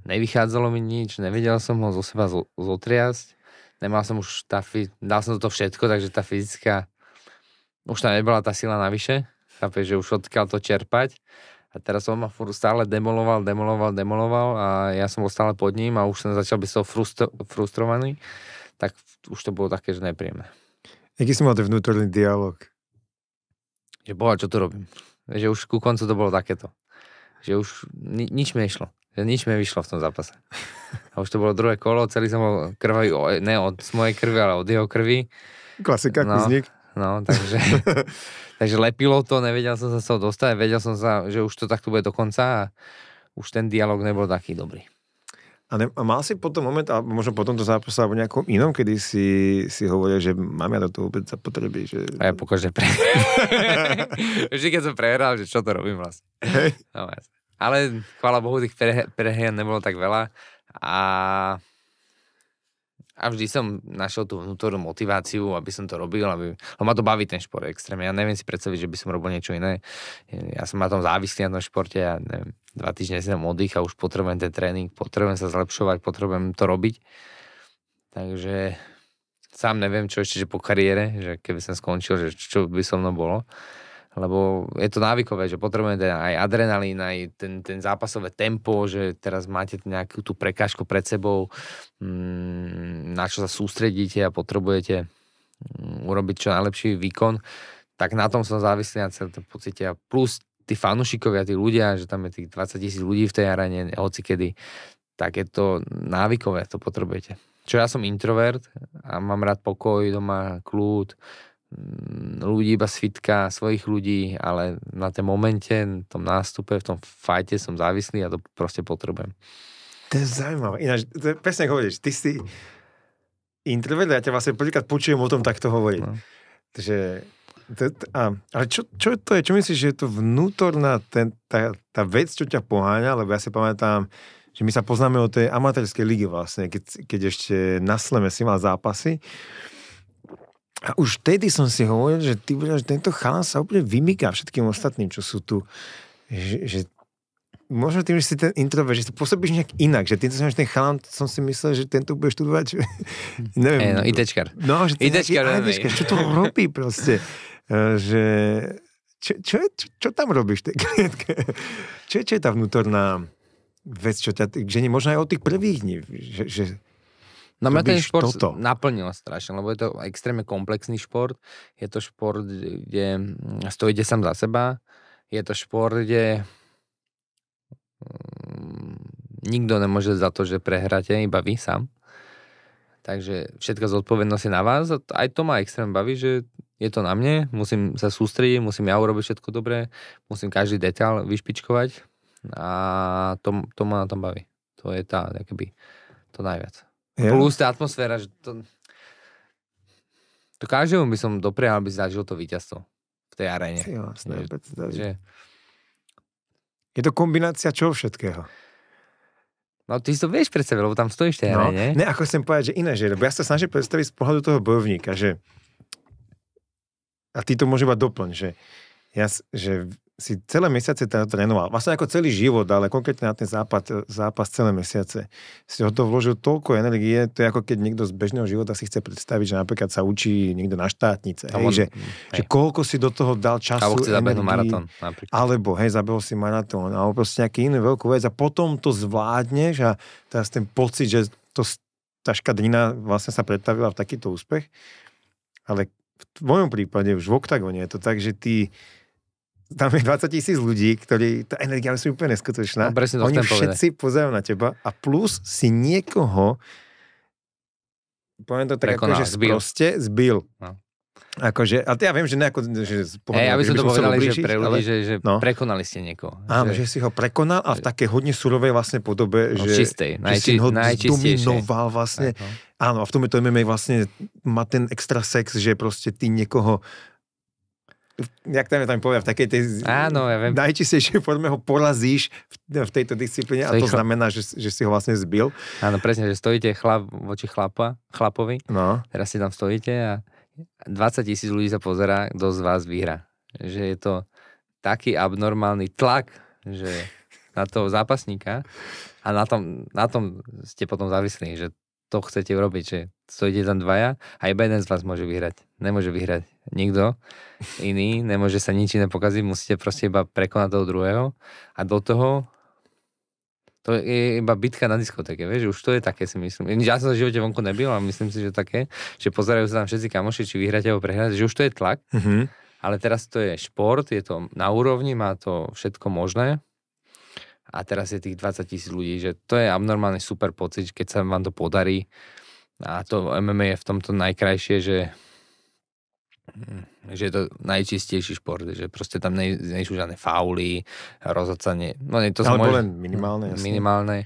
nevychádzalo mi nič, nevedel som ho zo seba zotriasť, nemal som už tá, dal som to všetko, takže tá fyzická, už tam nebola tá sila navyše, chápe, že už odkiaľ to čerpať. A teraz on ma stále demoloval, demoloval, demoloval a ja som bol stále pod ním a už som začal byť toho frustro, frustrovaný, tak už to bolo také, že nepríjemné. Aký si mal ten vnútorný dialog? Že boha, čo tu robím? Že už ku koncu to bolo takéto. Že už ni- nič mi nešlo. Že nič mi vyšlo v tom zápase. A už to bolo druhé kolo, celý som bol krvavý, ne od mojej krvi, ale od jeho krvi. Klasika, no, kuzník. No, takže, takže lepilo to, nevedel som sa z toho dostať, vedel som sa, že už to takto bude do konca a už ten dialog nebol taký dobrý. A, ne, a mal si potom moment, alebo možno po tomto zápase, alebo nejakom inom, kedy si, si hovoril, že mám ja do toho vôbec zapotreby, že... A ja pokaždé pre... Vždy, keď som prehral, že čo to robím vlastne. Hey. No, ale chvála Bohu, tých prehien nebolo tak veľa a a vždy som našiel tú vnútornú motiváciu, aby som to robil, aby, lebo ma to baví ten šport extrémne. Ja neviem si predstaviť, že by som robil niečo iné. Ja som na tom závislý na tom športe, ja dva týždne si oddych a už potrebujem ten tréning, potrebujem sa zlepšovať, potrebujem to robiť. Takže sám neviem, čo ešte že po kariére, že keby som skončil, že čo by so mnou bolo lebo je to návykové, že potrebujeme aj adrenalín, aj ten, ten zápasové tempo, že teraz máte nejakú tú prekážku pred sebou, mm, na čo sa sústredíte a potrebujete mm, urobiť čo najlepší výkon, tak na tom som závislý na tom pocite. A plus tí fanúšikovia, tí ľudia, že tam je tých 20 tisíc ľudí v tej arene, hoci kedy, tak je to návykové, to potrebujete. čo ja som introvert a mám rád pokoj doma, kľud, ľudí iba svitka, svojich ľudí, ale na tom momente, v tom nástupe, v tom fajte som závislý a to proste potrebujem. To je zaujímavé. Ináč, to je presne hovoríš, ty si introvert, ja ťa vlastne prvýkrát počujem o tom takto hovoriť. No. Takže, to, a, ale čo, čo to je? Čo myslíš, že je to vnútorná ten, tá, tá vec, čo ťa poháňa? Lebo ja si pamätám, že my sa poznáme o tej amatérskej ligy vlastne, keď, keď ešte na Sleme si mal zápasy. A už vtedy som si hovoril, že ty že tento chalan sa úplne vymýka všetkým ostatným, čo sú tu. Že, že možno tým, že si ten introvert, že si pôsobíš nejak inak, že ty som ten chalan, som si myslel, že tento bude študovať, neviem. Hey, no, ITčkar. No, že ITčkar, ITčkar, čo to robí proste? E, že čo, čo, čo, čo tam robíš? Čo, čo je tá vnútorná vec, čo ťa, že nie, možno aj od tých prvých dní, že, že No mňa ten šport toto. naplnil strašne, lebo je to extrémne komplexný šport. Je to šport, kde stojíte sám za seba. Je to šport, kde mm, nikto nemôže za to, že prehráte, iba vy sám. Takže všetka zodpovednosť je na vás a aj to ma extrémne baví, že je to na mne, musím sa sústrediť, musím ja urobiť všetko dobré, musím každý detail vyšpičkovať a to, to ma na tom baví. To je tá, akoby, to najviac. Ja. Plus tá atmosféra, že to, to každému by som doprial, aby zažil to víťazstvo v tej aréne. Jasné, že, že... Je to kombinácia čoho všetkého? No ty to vieš pred lebo tam stojíš tej no, aréne. Ne, ako chcem povedať, že iné, že lebo ja sa snažím predstaviť z pohľadu toho bojovníka, že a ty to môže mať doplň, že, ja, že si celé mesiace teda trénoval. Vlastne ako celý život, ale konkrétne na ten západ, zápas celé mesiace. Si ho to vložil toľko energie, to je ako keď niekto z bežného života si chce predstaviť, že napríklad sa učí niekto na štátnice. Hej, on, že, hej. že koľko si do toho dal času, Alebo chce zabehnúť maratón. Alebo, hej, zabehol si maratón, alebo proste nejaký iný veľkú vec a potom to zvládneš a teraz ten pocit, že to, tá škadrina vlastne sa predstavila v takýto úspech. Ale v tvojom prípade už v oktagóne je to tak, že ty tam je 20 tisíc ľudí, ktorí, tá energia je úplne neskutočná. No, Oni všetci pozerajú na teba a plus si niekoho poviem to tak, Prekonal, ako, že zbil. Proste zbil. No. Akože, a ja viem, že nejako, že hey, aby sme to povedali, že pre ľudí, ale, že, že no. prekonali ste niekoho. Áno, že, že si ho prekonal a v takej hodne surovej vlastne podobe, no, že, čistej, že si ho dominoval vlastne. Tak, no. Áno, a v tom je to MMA vlastne má ten extra sex, že proste ty niekoho jak tam, tam povie, v takej tej Áno, ja viem. najčistejšej forme ho porazíš v, v tejto disciplíne a to znamená, že, že si ho vlastne zbil. Áno, presne, že stojíte chlap voči chlapa, chlapovi, no. teraz si tam stojíte a 20 tisíc ľudí sa pozera, kto z vás vyhra. Že je to taký abnormálny tlak, že na toho zápasníka a na tom, na tom ste potom závislí, že to chcete urobiť, že stojíte tam dvaja a iba jeden z vás môže vyhrať. Nemôže vyhrať nikto iný, nemôže sa nič iné pokaziť, musíte proste iba prekonať toho druhého a do toho to je iba bitka na diskotéke, vieš, už to je také si myslím. Ja som sa v živote vonku nebyl, ale myslím si, že také, že pozerajú sa tam všetci kamoši, či vyhráte alebo prehráte, že už to je tlak, mm-hmm. ale teraz to je šport, je to na úrovni, má to všetko možné a teraz je tých 20 tisíc ľudí, že to je abnormálny super pocit, keď sa vám to podarí a to MMA je v tomto najkrajšie, že hm, že je to najčistejší šport, že proste tam nie, nie sú žiadne fauly, rozhodcanie, no nie, to Ale môže, len minimálne. Jasne. Minimálne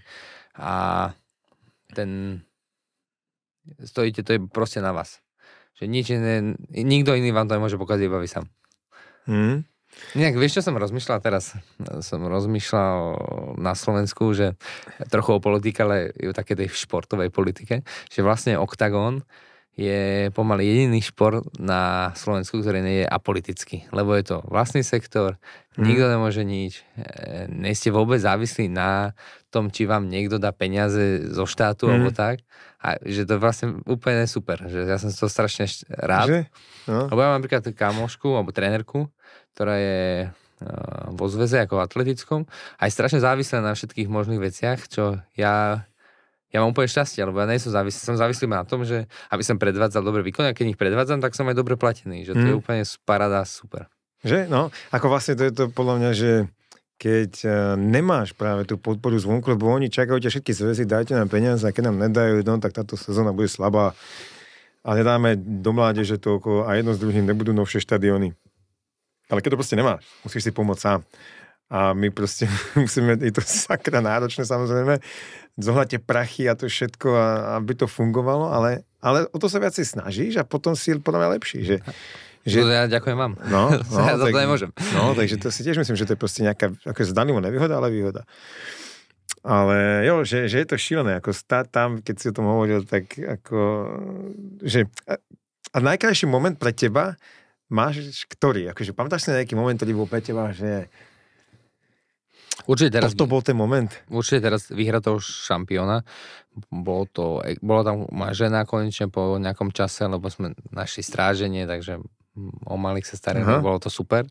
a ten stojíte, to je proste na vás. Že nič iné, nikto iný vám to nemôže pokaziť, iba vy sám. Hmm. Nejak, vieš, čo som rozmýšľal teraz? Som rozmýšľal na Slovensku, že trochu o politike, ale o také tej športovej politike, že vlastne OKTAGON je pomaly jediný šport na Slovensku, ktorý nie je apolitický, lebo je to vlastný sektor, hmm. nikto nemôže nič, e, nie ste vôbec závislí na tom, či vám niekto dá peniaze zo štátu hmm. alebo tak. A že to je vlastne úplne super, že ja som to strašne rád. Že? No. Lebo ja mám napríklad kamošku alebo trénerku, ktorá je e, vo zväze ako v atletickom a je strašne závislá na všetkých možných veciach, čo ja ja mám úplne šťastie, lebo ja nie som závislý, som závislý na tom, že aby som predvádzal dobre výkony a keď ich predvádzam, tak som aj dobre platený, že to mm. je úplne parada super. Že? No, ako vlastne to je to podľa mňa, že keď uh, nemáš práve tú podporu zvonku, lebo oni čakajú ťa všetky zväzy, dajte nám peniaze a keď nám nedajú, no tak táto sezóna bude slabá a nedáme do mládeže toľko a jedno s druhým nebudú novšie štadióny. Ale keď to proste nemáš, musíš si pomôcť sám. A my proste musíme, je to sakra náročné samozrejme, zohľať tie prachy a to všetko, a, aby to fungovalo, ale, ale o to sa viacej snažíš a potom si podľa mňa lepší. Že, že... No, ja ďakujem vám. No, no, ja za to nemôžem. No, takže to si tiež myslím, že to je proste nejaká, ako zdanlivo nevýhoda, ale výhoda. Ale jo, že, že je to šílené, ako stáť tam, keď si o tom hovoril, tak ako, že a najkrajší moment pre teba máš ktorý? Akože pamätáš si na nejaký moment, ktorý bol pre teba, že Určite teraz, to bol ten moment. Určite teraz vyhra toho šampióna. Bolo to, bola tam moja žena konečne po nejakom čase, lebo sme našli stráženie, takže o malých sa starali, bolo to super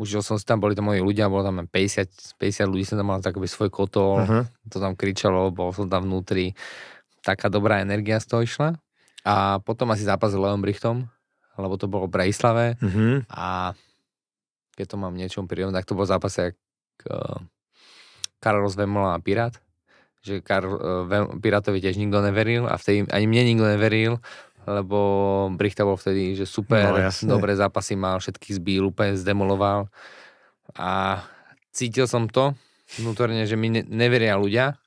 užil som si tam, boli tam moji ľudia, bolo tam 50, 50 ľudí, som tam mal takový svoj kotol, uh-huh. to tam kričalo, bol som tam vnútri, taká dobrá energia z toho išla. A potom asi zápas s Leom Brichtom, lebo to bolo v uh-huh. a keď to mám niečom prirovnať, tak to bol zápas jak uh, Carlos Vemola a Pirát, že Karl, uh, Pirátovi tiež nikto neveril a vtedy ani mne nikto neveril, lebo Brichta bol vtedy, že super, no, dobré zápasy mal, všetky zbíl, úplne zdemoloval a cítil som to vnútorne, že mi ne- neveria ľudia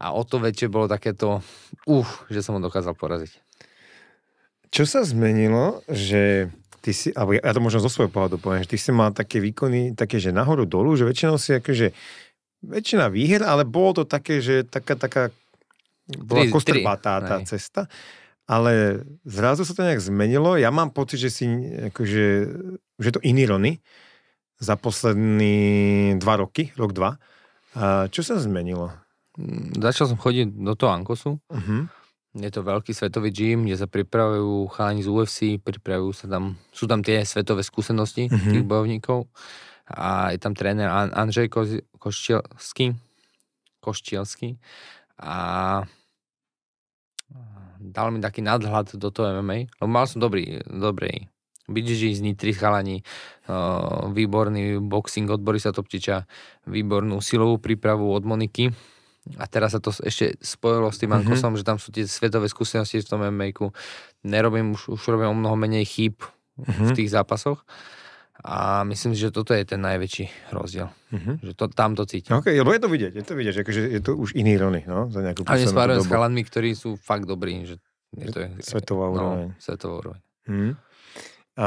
a o to väčšie bolo takéto, uh, že som ho dokázal poraziť. Čo sa zmenilo, že ty si, alebo ja to možno zo svojho pohľadu poviem, že ty si mal také výkony, také, že nahoru dolu, že väčšinou si akože väčšina výher, ale bolo to také, že taká, taká bola kostrbatá tá cesta ale zrazu sa to nejak zmenilo. Ja mám pocit, že si akože, že to iný Rony za poslední dva roky, rok, dva. A čo sa zmenilo? Mm, začal som chodiť do toho Ankosu. Uh-huh. Je to veľký svetový gym, kde sa pripravujú chalani z UFC, pripravujú sa tam, sú tam tie svetové skúsenosti uh-huh. tých bojovníkov. A je tam tréner Andrzej Ko- Koštielský. Koštielský. A dal mi taký nadhľad do toho MMA, lebo mal som dobrý, dobrý BGG z Nitry chalani, výborný boxing od Borisa Topčiča, výbornú silovú prípravu od Moniky. A teraz sa to ešte spojilo s tým mm-hmm. Ankosom, že tam sú tie svetové skúsenosti v tom mma Nerobím, už, už robím o mnoho menej chýb mm-hmm. v tých zápasoch. A myslím si, že toto je ten najväčší rozdiel. Mm-hmm. Že to, tam to cítim. OK, lebo je to vidieť, je to vidieť, že akože je to už iný Rony, no, za nejakú A spárujem s chalanmi, ktorí sú fakt dobrí, že je to, svetová no, úroveň. No, svetová úroveň. Mm. A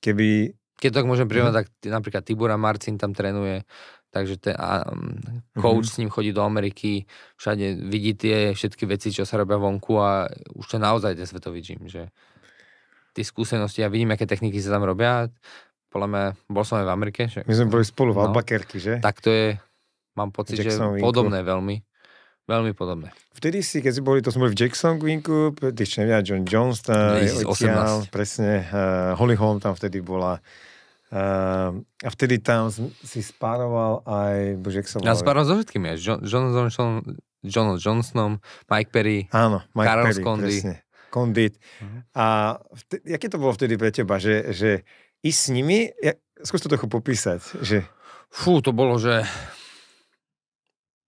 keby... Keď tak môžem prirovnať, mm. tak napríklad Tibora Marcin tam trénuje, takže ten a, um, coach mm-hmm. s ním chodí do Ameriky, všade vidí tie všetky veci, čo sa robia vonku a už to je naozaj ten svetový gym, že tie skúsenosti a vidím, aké techniky sa tam robia podľa mňa, bol som aj v Amerike. Že, My sme boli spolu v no, Albuquerque, že? Tak to je, mám pocit, Jackson že Winku. podobné veľmi. Veľmi podobné. Vtedy si, keď si boli, to sme boli v Jackson Winku, ty čo nevia, John Jones, tam, odtiaľ, presne, uh, Holly Holm tam vtedy bola. Uh, a vtedy tam si spároval aj, bože, jak sa Ja spároval so všetkými, John, John, John, John Johnsonom, Mike Perry, Áno, Mike Carlos Perry, Condi. presne. Condit. Uh-huh. A vtedy, aké to bolo vtedy pre teba, že, že ísť s nimi, ja, skús to trochu popísať, že... Fú, to bolo, že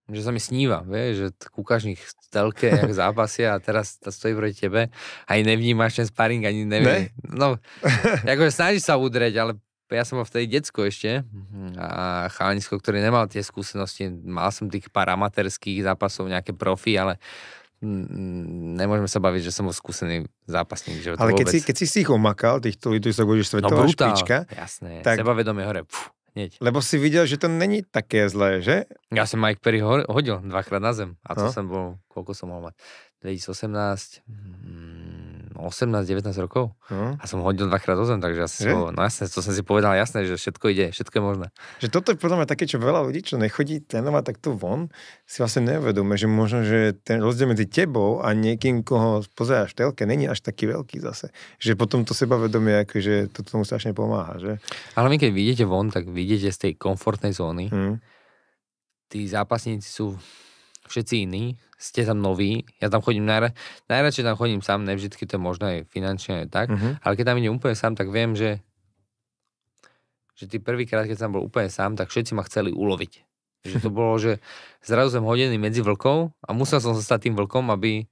že sa mi sníva, vieš, že kúkaš nich v telke, jak zápasia a teraz to stojí proti tebe, aj nevnímaš ten sparring, ani neviem. Ne? No, akože snažíš sa udreť, ale ja som bol vtedy decko ešte a chalanisko, ktorý nemal tie skúsenosti, mal som tých paramaterských zápasov, nejaké profi, ale nemôžeme sa baviť, že som bol skúsený zápasník. Že Ale keď si, keď si si ich omakal, týchto ľudí, sa budeš svetová no, brutál, špička. Jasné, tak, sebavedomie hore. Pf, hneď. Lebo si videl, že to není také zlé, že? Ja som Mike Perry hodil dvakrát na zem. A to no. som bol, koľko som mohol mať? 2018, 18-19 rokov uh-huh. a som hodil dvakrát do zem, takže asi som, no jasne, to som si povedal jasné, že všetko ide, všetko je možné. Že toto je podľa mňa také, čo veľa ľudí, čo nechodí trénovať takto von, si vlastne neuvedomuje, že možno, že ten rozdiel medzi tebou a niekým, koho pozeráš telke, není až taký veľký zase. Že potom to sebavedomie, akože to tomu strašne pomáha, že? Ale vy keď vidíte von, tak vidíte z tej komfortnej zóny. Hmm. Tí zápasníci sú všetci iní, ste tam noví, ja tam chodím najra, najradšej tam chodím sám, nevždycky to je možné aj finančne aj tak, uh-huh. ale keď tam idem úplne sám, tak viem, že že ty prvýkrát, keď som bol úplne sám, tak všetci ma chceli uloviť. Že to bolo, že zrazu som hodený medzi vlkov a musel som sa stať tým vlkom, aby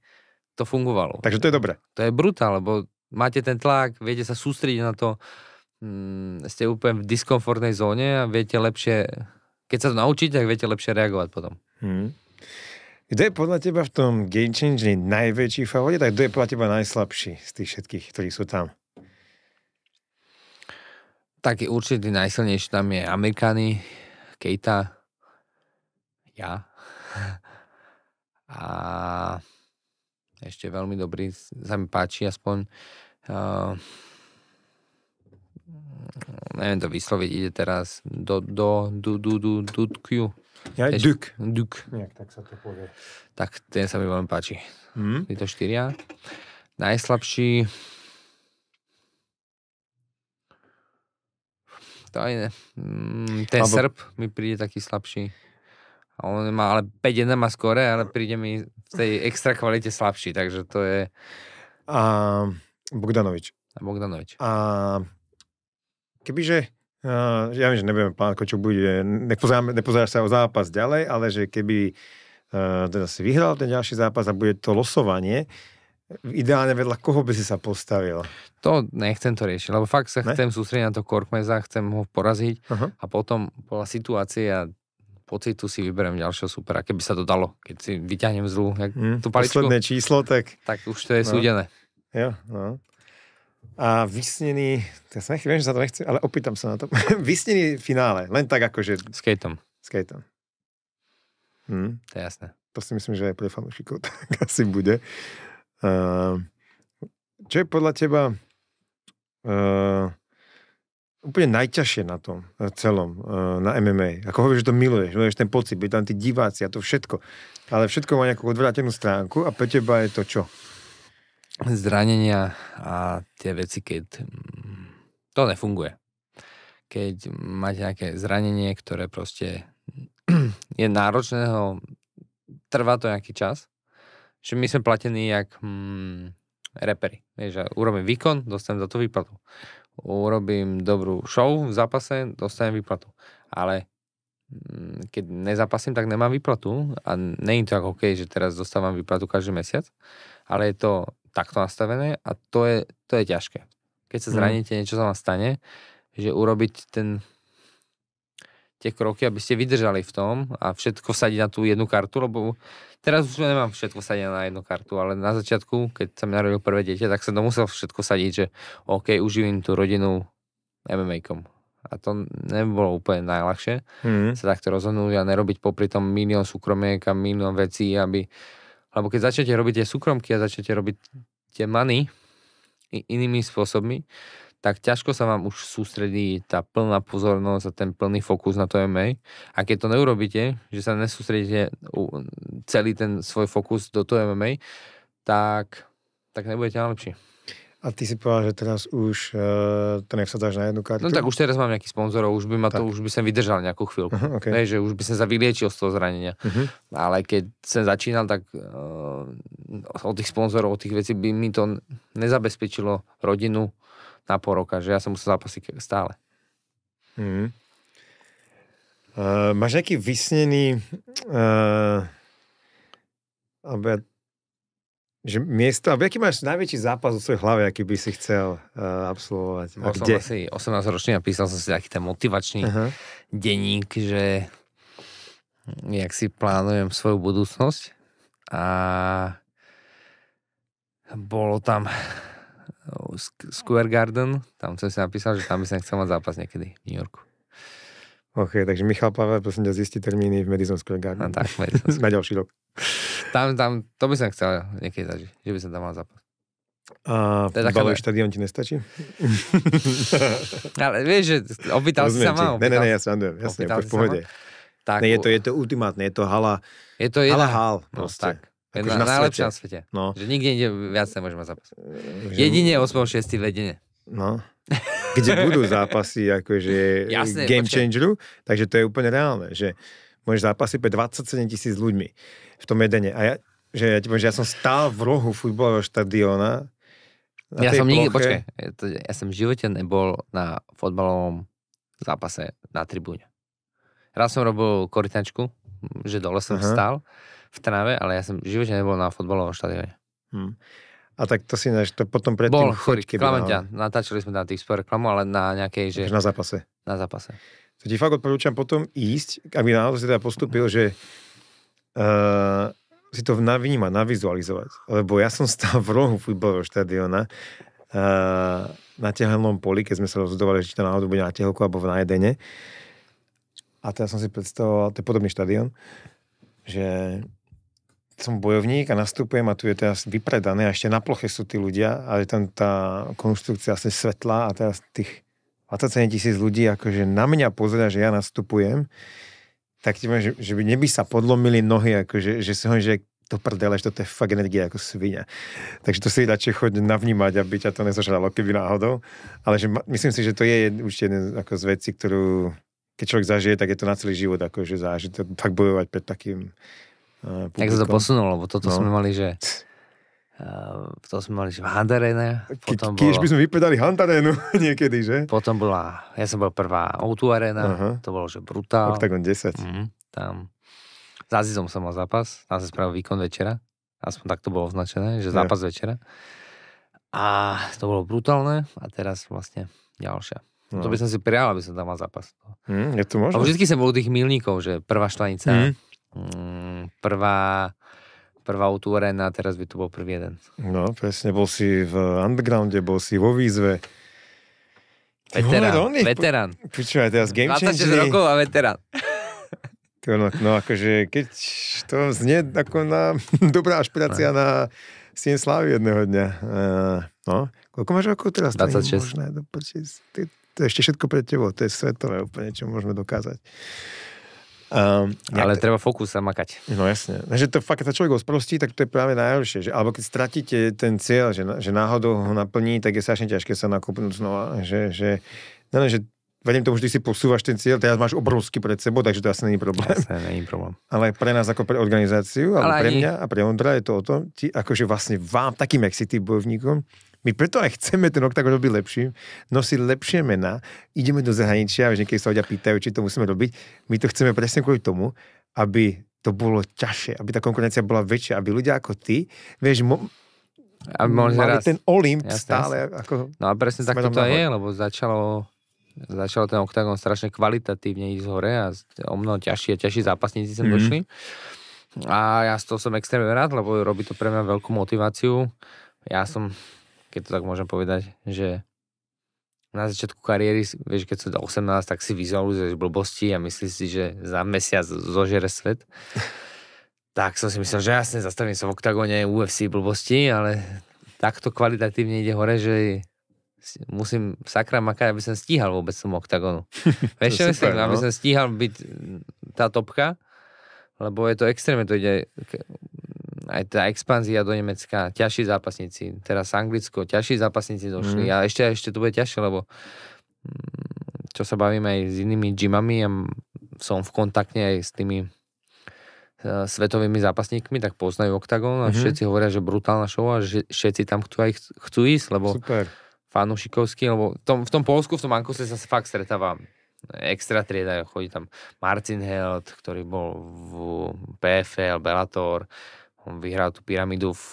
to fungovalo. Takže to je dobré. To je brutál, lebo máte ten tlak, viete sa sústrediť na to, mm, ste úplne v diskomfortnej zóne a viete lepšie, keď sa to naučíte, tak viete lepšie reagovať potom. Hmm. Kto je podľa teba v tom Game Changer najväčší favorit a kto je podľa teba najslabší z tých všetkých, ktorí sú tam? Taký určitý najsilnejší tam je Amerikány, Keita, ja. A ešte veľmi dobrý, sa mi páči aspoň uh, neviem to vysloviť, ide teraz do, do, du, du, du, du, du, ja, Ešte, Duk. Duk. Nejak tak sa to povie. Tak ten sa mi veľmi páči. Hmm? Títo štyria. Najslabší... To aj ne. Mm, ten Abo... Srb mi príde taký slabší. A on má ale 5-1 má skore, ale príde mi v tej extra kvalite slabší, takže to je... A Bogdanovič. A Bogdanovič. A kebyže Uh, ja viem, že neviem, pán čo bude, nepozeráš sa o zápas ďalej, ale že keby uh, teda si vyhral ten ďalší zápas a bude to losovanie, ideálne vedľa koho by si sa postavil? To nechcem to riešiť, lebo fakt sa ne? chcem sústrediť na to Korkmeza, chcem ho poraziť uh-huh. a potom podľa situácie a pocitu si vyberiem ďalšieho supera, keby sa to dalo, keď si vyťahnem zlú jak mm, tú paličku. Posledné číslo, tak... Tak už to je no. súdené. Jo, no a vysnený, ja sa nechcem, viem, že sa to nechce, ale opýtam sa na to. vysnený finále, len tak akože... S Kateom. S Kateom. Hm. To je jasné. To si myslím, že aj pre fanúšikov tak asi bude. Uh, čo je podľa teba uh, úplne najťažšie na tom celom, uh, na MMA? Ako hovoríš, že to miluješ, miluješ ten pocit, byť tam tí diváci a to všetko. Ale všetko má nejakú odvrátenú stránku a pre teba je to čo? Zranenia a tie veci, keď mm, to nefunguje. Keď máte nejaké zranenie, ktoré proste je náročné, trvá to nejaký čas. Že my sme platení jak hmm, repery. Vieš, urobím výkon, dostanem za to výplatu. Urobím dobrú show v zápase, dostanem výplatu. Ale mm, keď nezapasím, tak nemám výplatu a je to ako okay, že teraz dostávam výplatu každý mesiac, ale je to takto nastavené a to je, to je ťažké. Keď sa mhm. zraníte, mm. niečo sa vám stane, že urobiť ten tie kroky, aby ste vydržali v tom a všetko vsadiť na tú jednu kartu, lebo teraz už nemám všetko vsadiť na jednu kartu, ale na začiatku, keď sa mi narodil prvé dieťa, tak som to musel všetko vsadiť, že OK, uživím tú rodinu MMA-kom. A to nebolo úplne najľahšie mm. sa takto rozhodnúť a nerobiť popri tom milión súkromiek a milión vecí, aby lebo keď začnete robiť tie súkromky a začnete robiť tie money inými spôsobmi, tak ťažko sa vám už sústredí tá plná pozornosť a ten plný fokus na to MMA. A keď to neurobíte, že sa nesústredíte celý ten svoj fokus do toho MMA, tak, tak nebudete najlepší. A ty si povedal, že teraz už uh, to nevsadáš na jednu kartu? No tak už teraz mám nejakých sponzorov, už by ma to, už by som vydržal nejakú chvíľku. Uh-huh, okay. Hej, že už by som sa vyliečil z toho zranenia. Uh-huh. Ale keď som začínal, tak uh, od tých sponzorov, od tých vecí by mi to nezabezpečilo rodinu na pol roka, že ja som musel zápasiť stále. Uh-huh. Uh, máš nejaký vysnený uh, že miesto, alebo aký máš najväčší zápas vo svojej hlave, aký by si chcel uh, absolvovať? A som asi 18 ročný a písal som si taký ten motivačný uh-huh. denník, že jak si plánujem svoju budúcnosť a bolo tam Square Garden, tam som si napísal, že tam by som chcel mať zápas niekedy v New Yorku. OK, takže Michal Pavel, prosím ťa, zistí termíny v Madison Square Garden. No, tak, Na ďalší rok. Tam, tam, to by som chcel niekedy zažiť, že by som tam mal zápas. A futbalový štadión ti nestačí? Ale vieš, že opýtal si sa ma. Ne, ne, ne, ja sa jasne, v pohode. Tak, ne, je to, je to ultimátne, je to hala, je to jedna, hala hal, no, tak. Je akože na, na najlepšie na svete. No. Že nikde ide viac nemôže mať zápas. Jedine 8.6. vedenie. No kde budú zápasy akože Jasne, game počkej. changeru, takže to je úplne reálne, že môžeš zápasy pre 27 tisíc ľuďmi v tom jedene. A ja, že ja ti poviem, že ja som stál v rohu futbalového štadióna ja som nikdy, počkaj, ja som v živote nebol na fotbalovom zápase na tribúne. Raz som robil korytnačku, že dole som Aha. stál v tráve, ale ja som v živote nebol na fotbalovom štadióne. Hm. A tak to si než, to potom predtým Bol, sorry, keby Klementia, natáčali sme na tých spor reklamu, ale na nejakej, že na zápase. na zápase. To ti fakt odporúčam potom ísť, aby náhodou si teda postupil, že uh, si to navnímať, navizualizovať. Lebo ja som stal v rohu futbalového štadióna uh, na tehelnom poli, keď sme sa rozhodovali, či to náhodou bude na tehelku alebo na jedene. A teraz som si predstavoval, to je podobný štadión, že som bojovník a nastupujem a tu je teraz vypredané a ešte na ploche sú tí ľudia a je tam tá konštrukcia asi svetlá a teraz tých 27 tisíc ľudí akože na mňa pozera, že ja nastupujem, tak ti že, že by neby sa podlomili nohy, akože, že si hovorím, že to prdele, že toto je fakt energia ako svinia. Takže to si radšej choď navnímať, aby ťa to nezožralo, keby náhodou. Ale že myslím si, že to je určite jeden ako z vecí, ktorú keď človek zažije, tak je to na celý život, akože zážiť, to fakt bojovať pred takým uh, Jak sa to publikom. posunulo, lebo toto No. sme mali, že uh, to sme mali, že v Handarene, Ke, potom, keď by bolo, sme vypredali Hantarénu niekedy, že? potom bola, ja som bol prvá O2 Arena, Aha. to bolo, že brutál. Octagon 10. Mhm, tam s Azizom som mal zápas, tam sa spravil výkon večera, aspoň tak to bolo označené, že zápas večera. A to bolo brutálne a teraz vlastne ďalšia. No. To by som si prijal, aby som tam mal zápas. Hm, je to možné? vždycky som bol tých milníkov, že prvá štvanica, Hm. mm, prvá, prvá utvorená, teraz by to bol prvý jeden. No, presne, bol si v undergrounde, bol si vo výzve. Ty vole, Veterán, veterán. Počúvaj, teraz Game 26 Changery. rokov a veterán. To, no, no, akože, keď to znie ako na dobrá ašpirácia na Sien Slávy jedného dňa. Uh, no, koľko máš rokov teraz? To nie je 26. Možné, počíš. Ty, to je ešte všetko pred tebou, to je svetové úplne, čo môžeme dokázať. Um, Ale treba fokus a makať. No jasne. Že to fakt, keď sa človek osprostí, tak to je práve najhoršie. Že, alebo keď stratíte ten cieľ, že, že náhodou ho naplní, tak je strašne ťažké sa nakopnúť znova. Že, že, no, že verím tomu, že ty si posúvaš ten cieľ, teraz máš obrovský pred sebou, takže to asi není problém. Jasné, není problém. Ale pre nás ako pre organizáciu, alebo Ale pre ani- mňa a pre Ondra je to o tom, ti, akože vlastne vám, takým jak si ty bojovníkom, my preto aj chceme ten oktagon robiť lepším, nosiť lepšie mená, ideme do zahraničia, že niekedy sa ľudia pýtajú, či to musíme robiť, my to chceme presne kvôli tomu, aby to bolo ťažšie, aby tá konkurencia bola väčšia, aby ľudia ako ty, vieš, mo- Aby mali raz. ten Olymp Jasné, stále ako... No a presne tak to nahor. je, lebo začalo, začalo ten oktagon strašne kvalitatívne ísť hore a o mnoho ťažší a ťažší zápasníci sem Mhm. došli. A ja z toho som extrémne rád, lebo robí to pre mňa veľkú motiváciu. Ja som, keď to tak môžem povedať, že na začiatku kariéry, vieš, keď do 18, tak si vizualizuješ blbosti a myslíš si, že za mesiac zožere svet. tak som si myslel, že jasne, zastavím sa v oktagóne UFC blbosti, ale takto kvalitatívne ide hore, že musím sakra makať, aby som stíhal vôbec tomu oktagonu. Vieš, čo myslím? super, Aby no. som stíhal byť tá topka, lebo je to extrémne, to ide aj tá expanzia do Nemecka, ťažší zápasníci, teraz Anglicko, ťažší zápasníci došli Mm. a ešte, ešte to bude ťažšie, lebo mm, čo sa bavíme aj s inými gymami a m- som v kontakte aj s tými e, svetovými zápasníkmi, tak poznajú Octagon a Mhm. všetci hovoria, že brutálna show a že všetci tam chcú aj ch- chcú ísť, lebo Super. fanúšikovský, lebo v tom, v tom Polsku, v tom Ankuse sa fakt stretáva extra trieda, chodí tam Marcin Held, ktorý bol v PFL, Bellator, on vyhral tú pyramidu v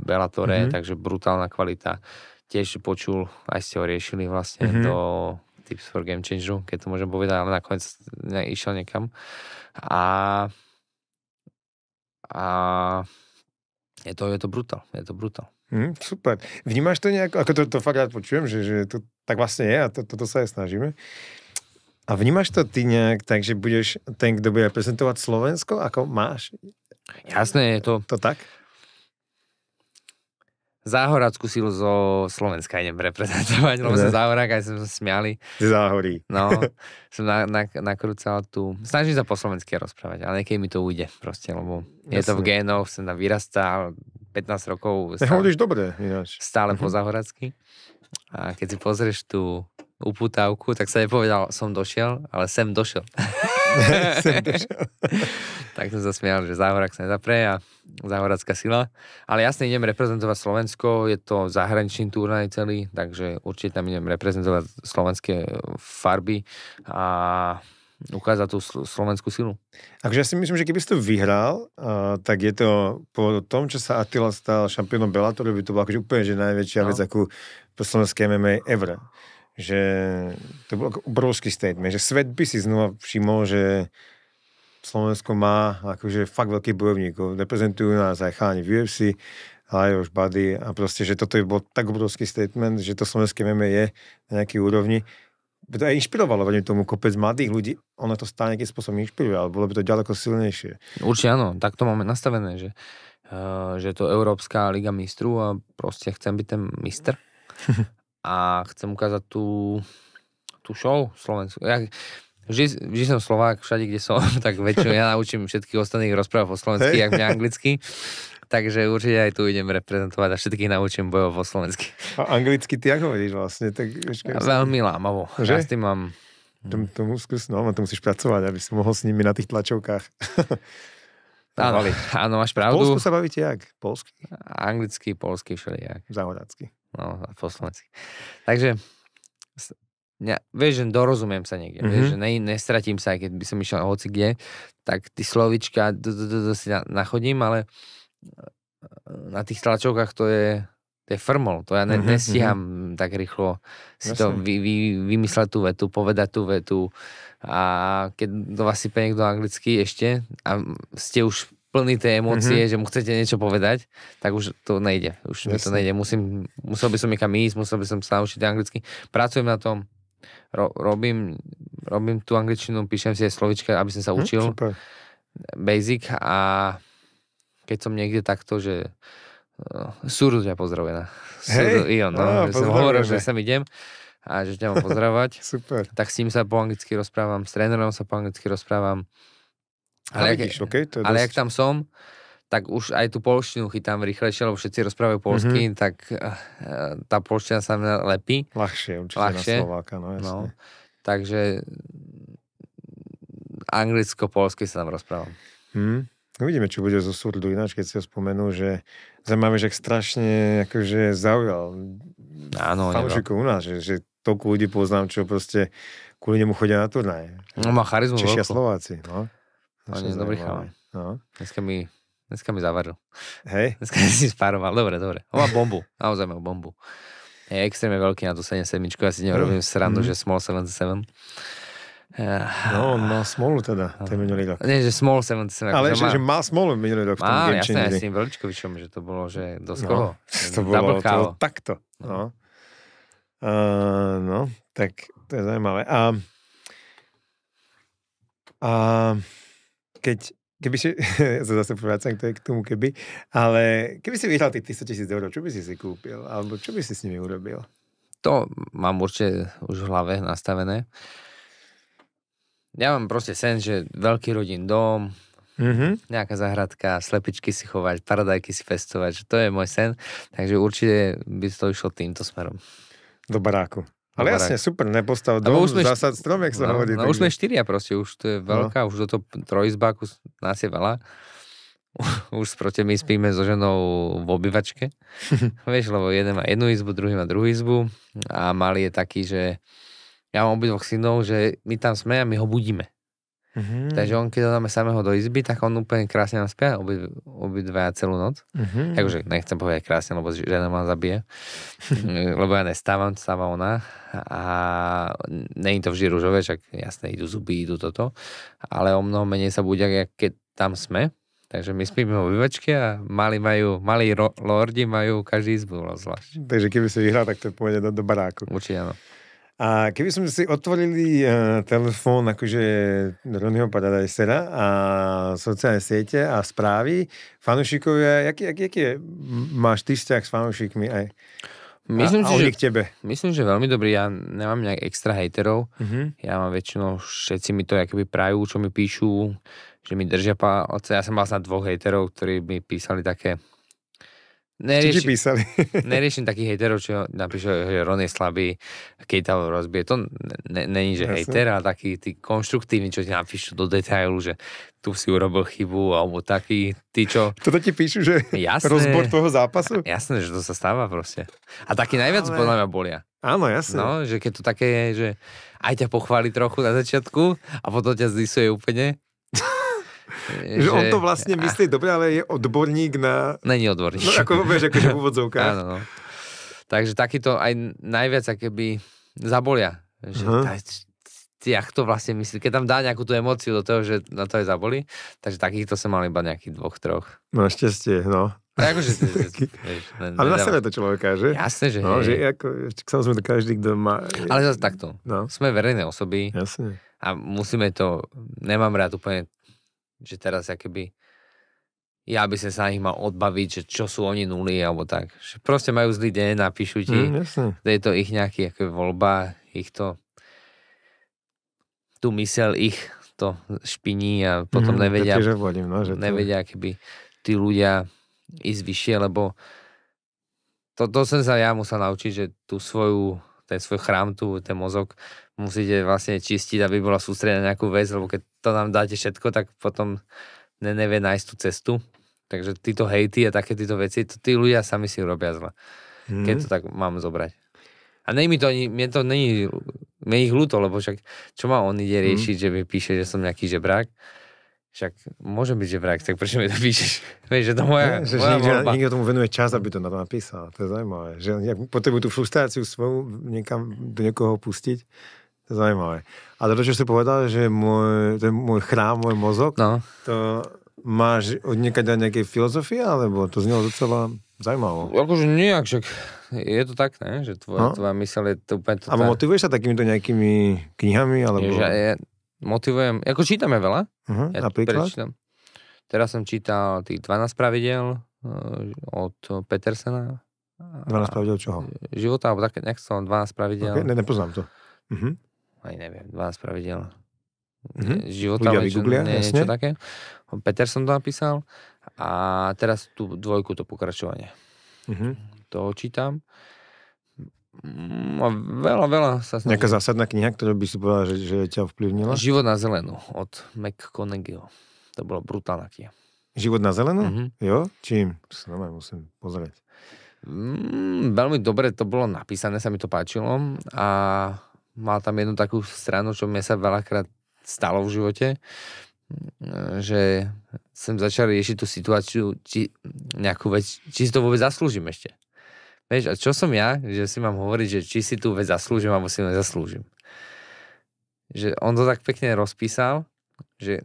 Bellatore, Mhm. takže brutálna kvalita. Tiež počul, aj ste ho riešili vlastne Mhm. do Tips for Game Changeru, keď to môžem povedať, ale nakoniec ne, išiel niekam. A, a je to, je to brutál, je to brutál. Hm, super. Vnímaš to nejako, ako to, to fakt rád počujem, že, že to tak vlastne je a to, toto sa aj snažíme. A vnímaš to ty nejak tak, že budeš ten, kto bude reprezentovať Slovensko? Ako máš Jasné, je to, to tak? Záhorackú silu zo Slovenska idem reprezentovať, lebo Ne. som Záhorák, aj sme sa smiali. Záhorí. No, som na, na, nakrúcal tu, snažím sa po slovensky rozprávať, ale niekedy mi to ujde proste, lebo je to v Jasne. génoch, som tam vyrastal, 15 rokov stále, hovoríš dobre, ináč. stále po Mhm. Záhoracky. A keď si pozrieš tú uputávku, tak sa nepovedal, som došiel, ale sem došiel. tak som sa smial, že Záhorak sa nezapre a Záhoradská sila. Ale jasne idem reprezentovať Slovensko, je to zahraničný turnaj celý, takže určite tam idem reprezentovať slovenské farby a ukázať tú slovenskú silu. Takže ja si myslím, že keby si to vyhral, uh, tak je to po tom, čo sa Attila stal šampiónom Bellatoru, by to bola akože úplne že najväčšia no. vec, akú po slovenské MMA ever. Že to bol obrovský statement, že svet by si znova všimol, že Slovensko má akože fakt veľkých bojovníkov. Reprezentujú nás aj cháni v UFC, aj už Buddy a proste, že toto je bol tak obrovský statement, že to slovenské MMA je na nejakej úrovni by to aj inšpirovalo, vedem tomu kopec mladých ľudí, ono to stále nejakým spôsobom inšpiruje, ale bolo by to ďaleko silnejšie. Určite áno, tak to máme nastavené, že, uh, že to Európska liga mistru a proste chcem byť ten mister a chcem ukázať tú, tú show Slovensku. Ja, vždy, vždy som Slovák, všade, kde som, tak väčšinou ja naučím všetkých ostatných rozprávať po slovensky, hey. jak mňa anglicky takže určite aj tu idem reprezentovať a všetkých naučím bojov po slovensky. A anglicky ty ako vedíš vlastne? Tak, ja, veľmi lámavo. Že? Ja s tým mám... To, to, skús, no, to musíš pracovať, aby si mohol s nimi na tých tlačovkách. áno, áno, máš pravdu. Polsku sa bavíte jak? Polsky? Anglicky, polsky, všelijak. Záhodácky. No, a po slovensky. Takže ja, vieš, že dorozumiem sa niekde, mm-hmm. vieš, mhm. že ne, nestratím sa, keď by som išiel hoci kde, tak ty slovička do, do, do, do si nachodím, ale na tých tlačovkách to je, to je frmol, to ja ne, mm-hmm. nestíham tak rýchlo si Jasne. to vy, vy, vymysleť tú vetu, povedať tú vetu a keď do vás sype niekto anglicky ešte a ste už plný tej emócie, mm-hmm. že mu chcete niečo povedať, tak už to nejde. Už mi to nejde. Musím, musel by som niekam ísť, musel by som sa naučiť anglicky. Pracujem na tom, ro, robím, robím tú angličtinu, píšem si aj slovička, aby som sa hm, učil. Mm, super. Basic a keď som niekde takto, že uh, Suru ťa pozdravuje. Suru, hey, Ion, no, no, že som hovoril, že sem idem a že ťa mám pozdravať. Super. Tak s ním sa po anglicky rozprávam, s trénerom sa po anglicky rozprávam. Ale, ak, okay, to ale dosť... ak tam som, tak už aj tú polštinu chytám rýchlejšie, lebo všetci rozprávajú polsky, mm-hmm. tak uh, tá polština sa mňa lepí. Ľahšie určite Ľahšie. na Slováka, no jasne. No, takže anglicko-polsky sa tam rozprávam. Hmm. Uvidíme, čo bude zo Surdu ináč, keď si ho spomenul, že zaujímavé, že akože akože zaujal Áno, fanúšikov u nás, že, že toľko ľudí poznám, čo proste kvôli nemu chodia na turnaj. No má charizmu Češia Slováci, no. On je dobrý chalán. No. Dneska mi, dneska mi zavaril. Hej. Dneska si spároval, dobre, dobre. On má bombu, naozaj má bombu. Je extrémne veľký na tú 77, ja si nerobím srandu, mm. že Small 77. No, on má smolu teda, ten minulý rok. Nie, že smol 77. Ale že, má... že má smolu minulý rok Má, jasné, aj s tým Veličkovičom, že to bolo, že dosť no, To bolo to bolo takto. No. Uh, no, tak to je zaujímavé. A, a keď, keby si, ja sa zase povrácam k tomu keby, ale keby si vyhral tých 100 tisíc eur, čo by si si kúpil? Alebo čo by si s nimi urobil? To mám určite už v hlave nastavené. Ja mám proste sen, že veľký rodín dom, mm-hmm. nejaká zahradka, slepičky si chovať, paradajky si festovať, že to je môj sen, takže určite by to išlo týmto smerom. Do baráku. Ale jasne, super, nepostav dom, už sme zásad strom, jak sa no, hovorí. No, už sme štyria proste, už to je no. veľká, no. už do toho trojizbáku nás je veľa. Už proti my spíme so ženou v obývačke. Vieš, lebo jeden má jednu izbu, druhý má druhú izbu a malý je taký, že ja mám obidvoch synov, že my tam sme a my ho budíme. Mm-hmm. Takže on, keď dáme samého do izby, tak on úplne krásne nám spia obi, obidva celú noc. Mm-hmm. Takže nechcem povedať krásne, lebo žena ma zabije. lebo ja nestávam, stáva ona. A není to vždy rúžové, však jasne, idú zuby, idú toto. Ale o mnoho menej sa budia, keď tam sme. Takže my spíme vo vyvačke a mali, majú, malí ro, lordi majú každý izbu zvlášť. Takže keby si vyhral, tak to pôjde do, do baráku. Určite áno. A keby sme si otvorili uh, telefón akože Ronnyho Paradajsera a sociálne siete a správy, fanúšikovia, aký, aký, aký je, máš ty vzťah s fanúšikmi aj? Myslím, a, a že, k tebe. myslím, že veľmi dobrý. Ja nemám nejak extra hejterov. Uh-huh. Ja mám väčšinou, všetci mi to akoby prajú, čo mi píšu, že mi držia palce. Ja som mal snad dvoch hejterov, ktorí mi písali také Neriešim, písali? neriešim takých hejterov, čo napíšu, že Ron je slabý, Kejta ho rozbije. To není, že Jasne. hejter, ale taký tí konštruktívni, čo ti napíšu do detailu, že tu si urobil chybu, alebo taký, tí, čo... Toto ti píšu, že jasné, rozbor toho zápasu? Jasné, že to sa stáva proste. A taký najviac ale... podľa mňa bolia. Áno, jasné. No, že keď to také je, že aj ťa pochváli trochu na začiatku a potom ťa zdisuje úplne že, že on to vlastne myslí dobre, ale je odborník na... Není odborník. No ako vieš, akože v úvodzovkách. Áno, no. Takže takýto aj najviac keby zabolia. Že uh-huh. tá, jak to vlastne myslí. Keď tam dá nejakú tú emóciu do toho, že na to je zaboli, takže takýchto sa mali iba nejakých dvoch, troch. No šťastie, no. A akože, vieš, ne, Ale na sebe to človeka, že? Jasne, že no, že ako, samozrejme to každý, kto má... Ale zase takto. No. Sme verejné osoby. Jasne. A musíme to, nemám rád úplne že teraz akoby ja by som sa ich mal odbaviť, že čo sú oni nuly alebo tak. Že proste majú zlý deň, napíšu ti, mm, je to ich nejaký ako voľba, ich to tu mysel ich to špiní a potom mm, nevedia, vodím, no, že to... nevedia keby tí ľudia ísť vyššie, lebo to, to som sa ja musel naučiť, že tú svoju, ten svoj chrám, tu, ten mozog musíte vlastne čistiť, aby bola sústredená na nejakú vec, lebo keď to nám dáte všetko, tak potom ne, nevie nájsť tú cestu. Takže títo hejty a také títo veci, to tí ľudia sami si urobia zle. Mm. Keď to tak mám zobrať. A nej mi to ani, mne to není, mne ich ľúto, lebo však čo ma on ide riešiť, mm. že mi píše, že som nejaký žebrák. Však môže byť žebrák, tak prečo mi to píšeš? Vieš, že to moja, ja, že moja niekto, niekto tomu venuje čas, aby to na to napísal. To je zaujímavé. Že potrebujú tú frustráciu svoju niekam do niekoho pustiť to je zaujímavé. A to, čo si povedal, že môj, ten môj chrám, môj mozog, no. to máš od niekať nejakej filozofie, alebo to znelo docela zaujímavé. Akože nejak, však je to tak, ne? že tvoja, no? tvoja mysel je to úplne... To alebo motivuješ sa takýmito nejakými knihami? Alebo... Je, že ja motivujem, ako čítame veľa. Uh-huh, ja napríklad? Prečítam. Teraz som čítal tých 12 pravidel uh, od Petersena. 12 pravidel čoho? Života, alebo také, nejak som 12 pravidel. Okay, ne, nepoznám to. Uh-huh aj neviem, 12 pravidel mm-hmm. života, niečo, niečo také. Peterson to napísal a teraz tú dvojku, to pokračovanie. Mm-hmm. To čítam. Mm, a veľa, veľa sa snažím. Nejaká zásadná kniha, ktorá by si povedala, že, že ťa ovplyvnila? Život na zelenú od McConaughey. To bolo brutálna kniha. Život na zelenú? Mm-hmm. Jo? Čím? To sa musím pozrieť. Mm, veľmi dobre to bolo napísané, sa mi to páčilo a mal tam jednu takú stranu, čo mne sa veľakrát stalo v živote, že som začal riešiť tú situáciu, či nejakú vec, či si to vôbec zaslúžim ešte. Vieš, a čo som ja, že si mám hovoriť, že či si tú vec zaslúžim, alebo si ju nezaslúžim. Že on to tak pekne rozpísal, že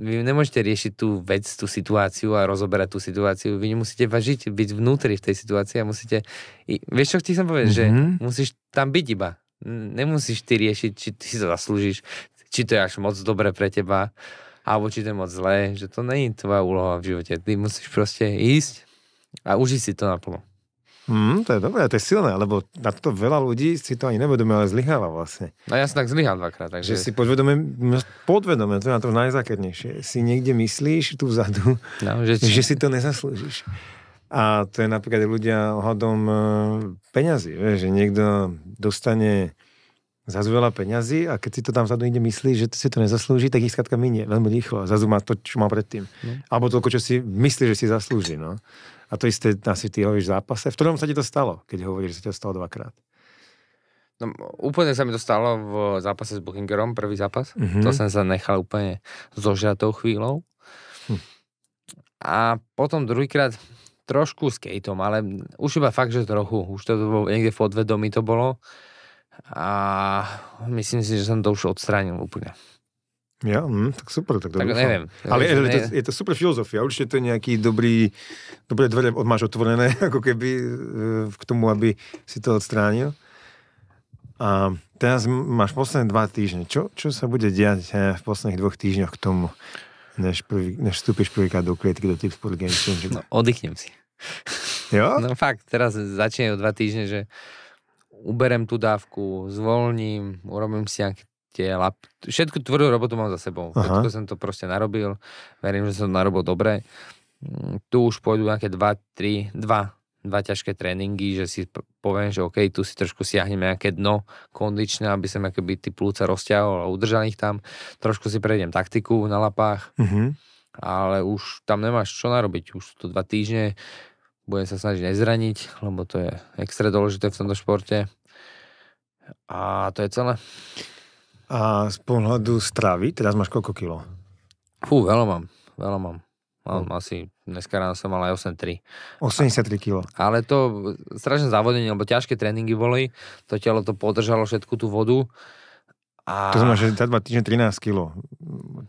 vy nemôžete riešiť tú vec, tú situáciu a rozoberať tú situáciu. Vy nemusíte žiť, byť vnútri v tej situácii a musíte... Vieš, čo chcem povedať? Mm-hmm. Že mhm. musíš tam byť iba nemusíš ty riešiť, či ty to zaslúžiš, či to je až moc dobre pre teba, alebo či to je moc zlé, že to není tvoja úloha v živote. Ty musíš proste ísť a užiť si to naplno. Mm, to je dobré, to je silné, lebo na to veľa ľudí si to ani nevedomé, ale zlyháva vlastne. No ja som tak zlyhal dvakrát. Takže... Že si podvedome, podvedome, to je na to najzákernejšie, si niekde myslíš tu vzadu, no, že, či... že si to nezaslúžiš. A to je napríklad ľudia ohľadom e, peňazí, vieš, že niekto dostane za veľa peňazí a keď si to tam vzadu ide myslí, že si to nezaslúži, tak ich skladka minie veľmi rýchlo a zrazu má to, čo má predtým. No. Alebo toľko, čo si myslí, že si zaslúži. No. A to isté asi ty hovoríš v zápase. V ktorom sa ti to stalo, keď hovoríš, že sa ti to stalo dvakrát? No, úplne sa mi to stalo v zápase s Buchingerom, prvý zápas. Mm-hmm. To som sa nechal úplne zožrať tou chvíľou. Hm. A potom druhýkrát, trošku skateom, ale už iba fakt, že trochu. Už to bolo niekde v podvedomí to bolo. A myslím si, že som to už odstránil úplne. Ja, hm, tak super, tak, tak neviem. Ale je, to, je to super filozofia, určite to je nejaký dobrý, dobré dvere máš otvorené, ako keby e, k tomu, aby si to odstránil. A teraz máš posledné dva týždne. Čo, čo sa bude diať e, v posledných dvoch týždňoch k tomu, než, prvý, než vstúpiš prvýkrát do klietky do Tipsport Games No, oddychnem si. Jo? No fakt, teraz začínajú dva týždne, že uberem tú dávku, zvolním, urobím si tie lap... Všetku tvrdú robotu mám za sebou. Všetko som to proste narobil. Verím, že som to narobil dobre. mm, tu už pôjdu nejaké 2, 3, 2, dva ťažké tréningy, že si poviem, že OK, tu si trošku siahneme nejaké dno kondičné, aby som akoby ty plúca rozťahol a udržal ich tam. Trošku si prejdem taktiku na lapách, mm-hmm. ale už tam nemáš čo narobiť. Už to dva týždne, budem sa snažiť nezraniť, lebo to je extra dôležité v tomto športe. A to je celé. A z pohľadu stravy, teraz máš koľko kilo? Fú, veľa mám, veľa mám. Mám no. asi, dneska ráno som mal aj 8,3. 83 kg. Ale to strašne závodenie, lebo ťažké tréningy boli, to telo to podržalo všetku tú vodu. A... To znamená, že za dva týždne 13 kg.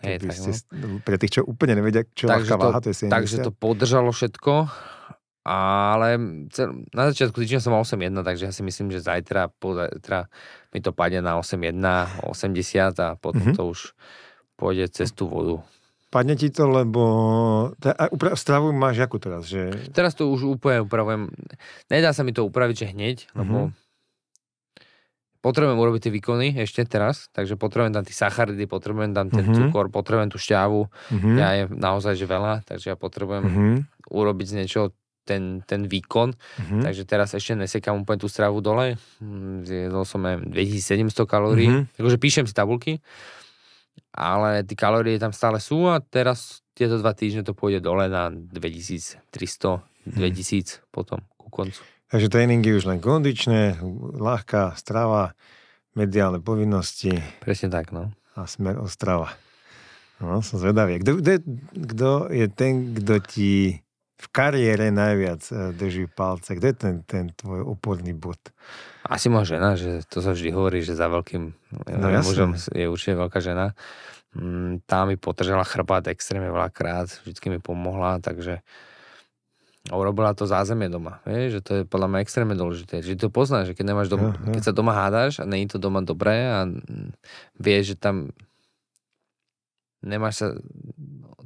Hey, ste, no. Pre tých, čo úplne nevedia, čo takže ľahká váha, to je 70. Takže to podržalo všetko, ale cel, na začiatku týždňa som mal 8,1, takže ja si myslím, že zajtra, zajtra mi to padne na 8,1, 80 a potom mm-hmm. to už pôjde cez tú vodu. Padne ti to, lebo upra- stravu máš ako teraz? Že... Teraz to už úplne upravujem. Nedá sa mi to upraviť, že hneď, lebo uh-huh. potrebujem urobiť tie výkony ešte teraz, takže potrebujem tam tie sacharidy, potrebujem tam ten uh-huh. cukor, potrebujem tú šťavu. Uh-huh. Ja je naozaj že veľa, takže ja potrebujem uh-huh. urobiť z niečoho ten, ten výkon, uh-huh. takže teraz ešte nesekám úplne tú stravu dole. Hm, zjedol som aj 2700 kalórií, uh-huh. takže píšem si tabulky ale tí kalórie tam stále sú a teraz tieto dva týždne to pôjde dole na 2300, 2000 hmm. potom ku koncu. Takže tréningy už len kondičné, ľahká strava, mediálne povinnosti. Presne tak, no. A smer strava. No, som zvedavý. Kto, kto, kto je ten, kto ti v kariére najviac eh, drží palce? Kde je ten, ten tvoj oporný bod? Asi moja žena, že to sa vždy hovorí, že za veľkým no, mužom je určite veľká žena. Mm, tá mi potržala chrbát extrémne veľakrát, vždycky mi pomohla, takže urobila to zázemie doma. Vieš, že to je podľa mňa extrémne dôležité. Že to poznáš, že keď, nemáš doma, ja. keď sa doma hádaš a není to doma dobré a vieš, že tam nemáš sa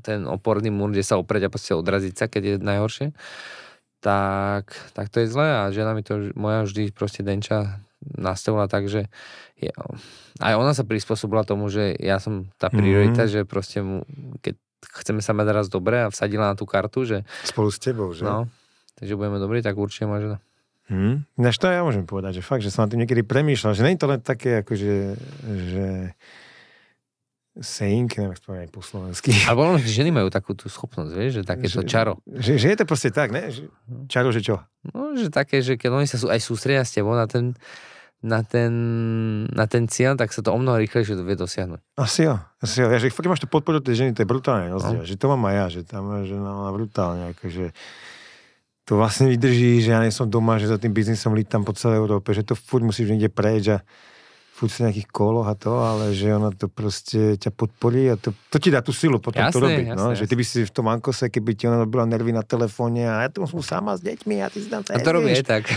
ten oporný múr, kde sa opreť a proste odraziť sa, keď je najhoršie, tak, tak to je zlé a žena mi to moja vždy proste denča nastavila tak, že je, aj ona sa prispôsobila tomu, že ja som tá priorita, mm-hmm. že proste mu, keď chceme sa mať raz dobre a vsadila na tú kartu, že... Spolu s tebou, že? No, takže budeme dobrí, tak určite moja žena. Hmm. Ináč to ja môžem povedať, že fakt, že som na tým niekedy premýšľal, že nie je to len také, akože, že saying, neviem, povedať po slovensky. Ale ono, že ženy majú takú tú schopnosť, vieš, že takéto že, čaro. Že, že, je to proste tak, ne? Že, čaro, že čo? No, že také, že keď oni sa sú, aj sústredia s tebou na ten, na ten, na ten cieľ, tak sa to o mnoho rýchlejšie vie dosiahnuť. Asi jo, asi jo. Ja, že fakt máš to podporu tej ženy, to je brutálne rozdiel. No. Že to mám aj ja, že tam že má brutálne, akože to vlastne vydrží, že ja nie som doma, že za tým biznisom lítam po celej Európe, že to furt musíš niekde prejsť a furt v nejakých koloch a to, ale že ona to proste ťa podporí a to, to ti dá tú silu potom jasné, to robiť. Jasné, no? Jasné. Že ty by si v tom ankose, keby ti ona robila nervy na telefóne a ja tu som sama s deťmi a ty si tam sa to robí tak.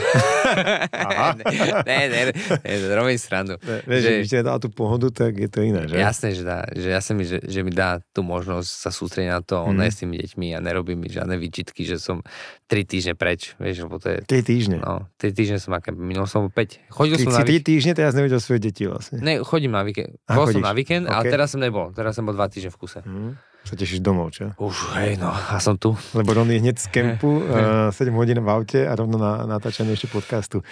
Aha. ne, ne, ne, ne, robím srandu. Ne, ne, že, že dá tú pohodu, tak je to iné, že? Jasné, že dá. Že jasné mi, že, že mi dá tú možnosť sa sústrediť na to, ona mm. je s tými deťmi a nerobí mi žiadne výčitky, že som tri týždne preč, vieš, lebo to je... Tri týždne? No, tri týždne som aké, minul som 5. Chodil som si na... tri týždne, teraz nevedel svoje deti vlastne. Ne, chodím na víkend. Bol som na víkend, okay. ale teraz som nebol. Teraz som bol dva týždne v kuse. Mm. Sa tešíš domov, čo? Už, hej, no, a som tu. Lebo Ron je hneď z kempu, uh, 7 hodín v aute a rovno na natáčanie ešte podcastu.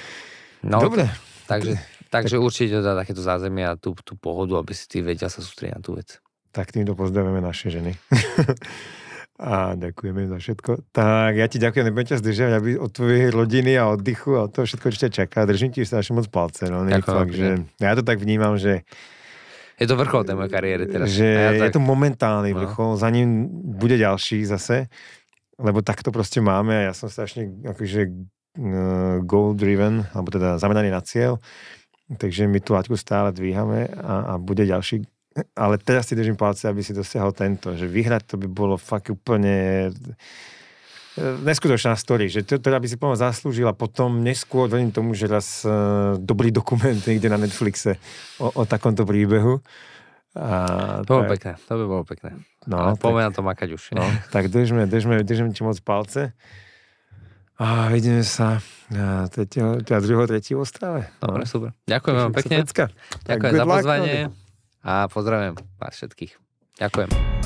No, Dobre. Takže, takže určite dá takéto zázemie a tú, tú pohodu, aby si ty vedel sa sústrediť na tú vec. Tak týmto pozdravujeme naše ženy. A ďakujeme za všetko. Tak ja ti ďakujem, nebudem ťa zdržať, aby od tvojej rodiny a oddychu a to všetko, čo ťa čaká. Držím ti strašne moc palce. No, ďakujem, fakt, že, ja to tak vnímam, že je to vrchol tej mojej kariéry teraz. Že ja tak... je to momentálny no. vrchol, za ním bude ďalší zase, lebo takto proste máme a ja som strašne akože uh, goal driven, alebo teda zameraný na cieľ, takže my tú laťku stále dvíhame a, a bude ďalší ale teraz si držím palce, aby si dosiahol tento, že vyhrať to by bolo fakt úplne e, neskutočná story, že to teda by si pomoc zaslúžil a potom neskôr verím tomu, že raz uh, dobrý dokument niekde na Netflixe o, o takomto príbehu. A, to bolo tak, pekné, to by bolo pekné. No, poďme na to makať už. No, tak držme, držme, držme ti moc palce. A vidíme sa na tretieho, teda druhého, tretieho ostrave. Dobre, no. super. Ďakujem vám pekne. Ďakujem za pozvanie a pozdravujem vás všetkých. Ďakujem.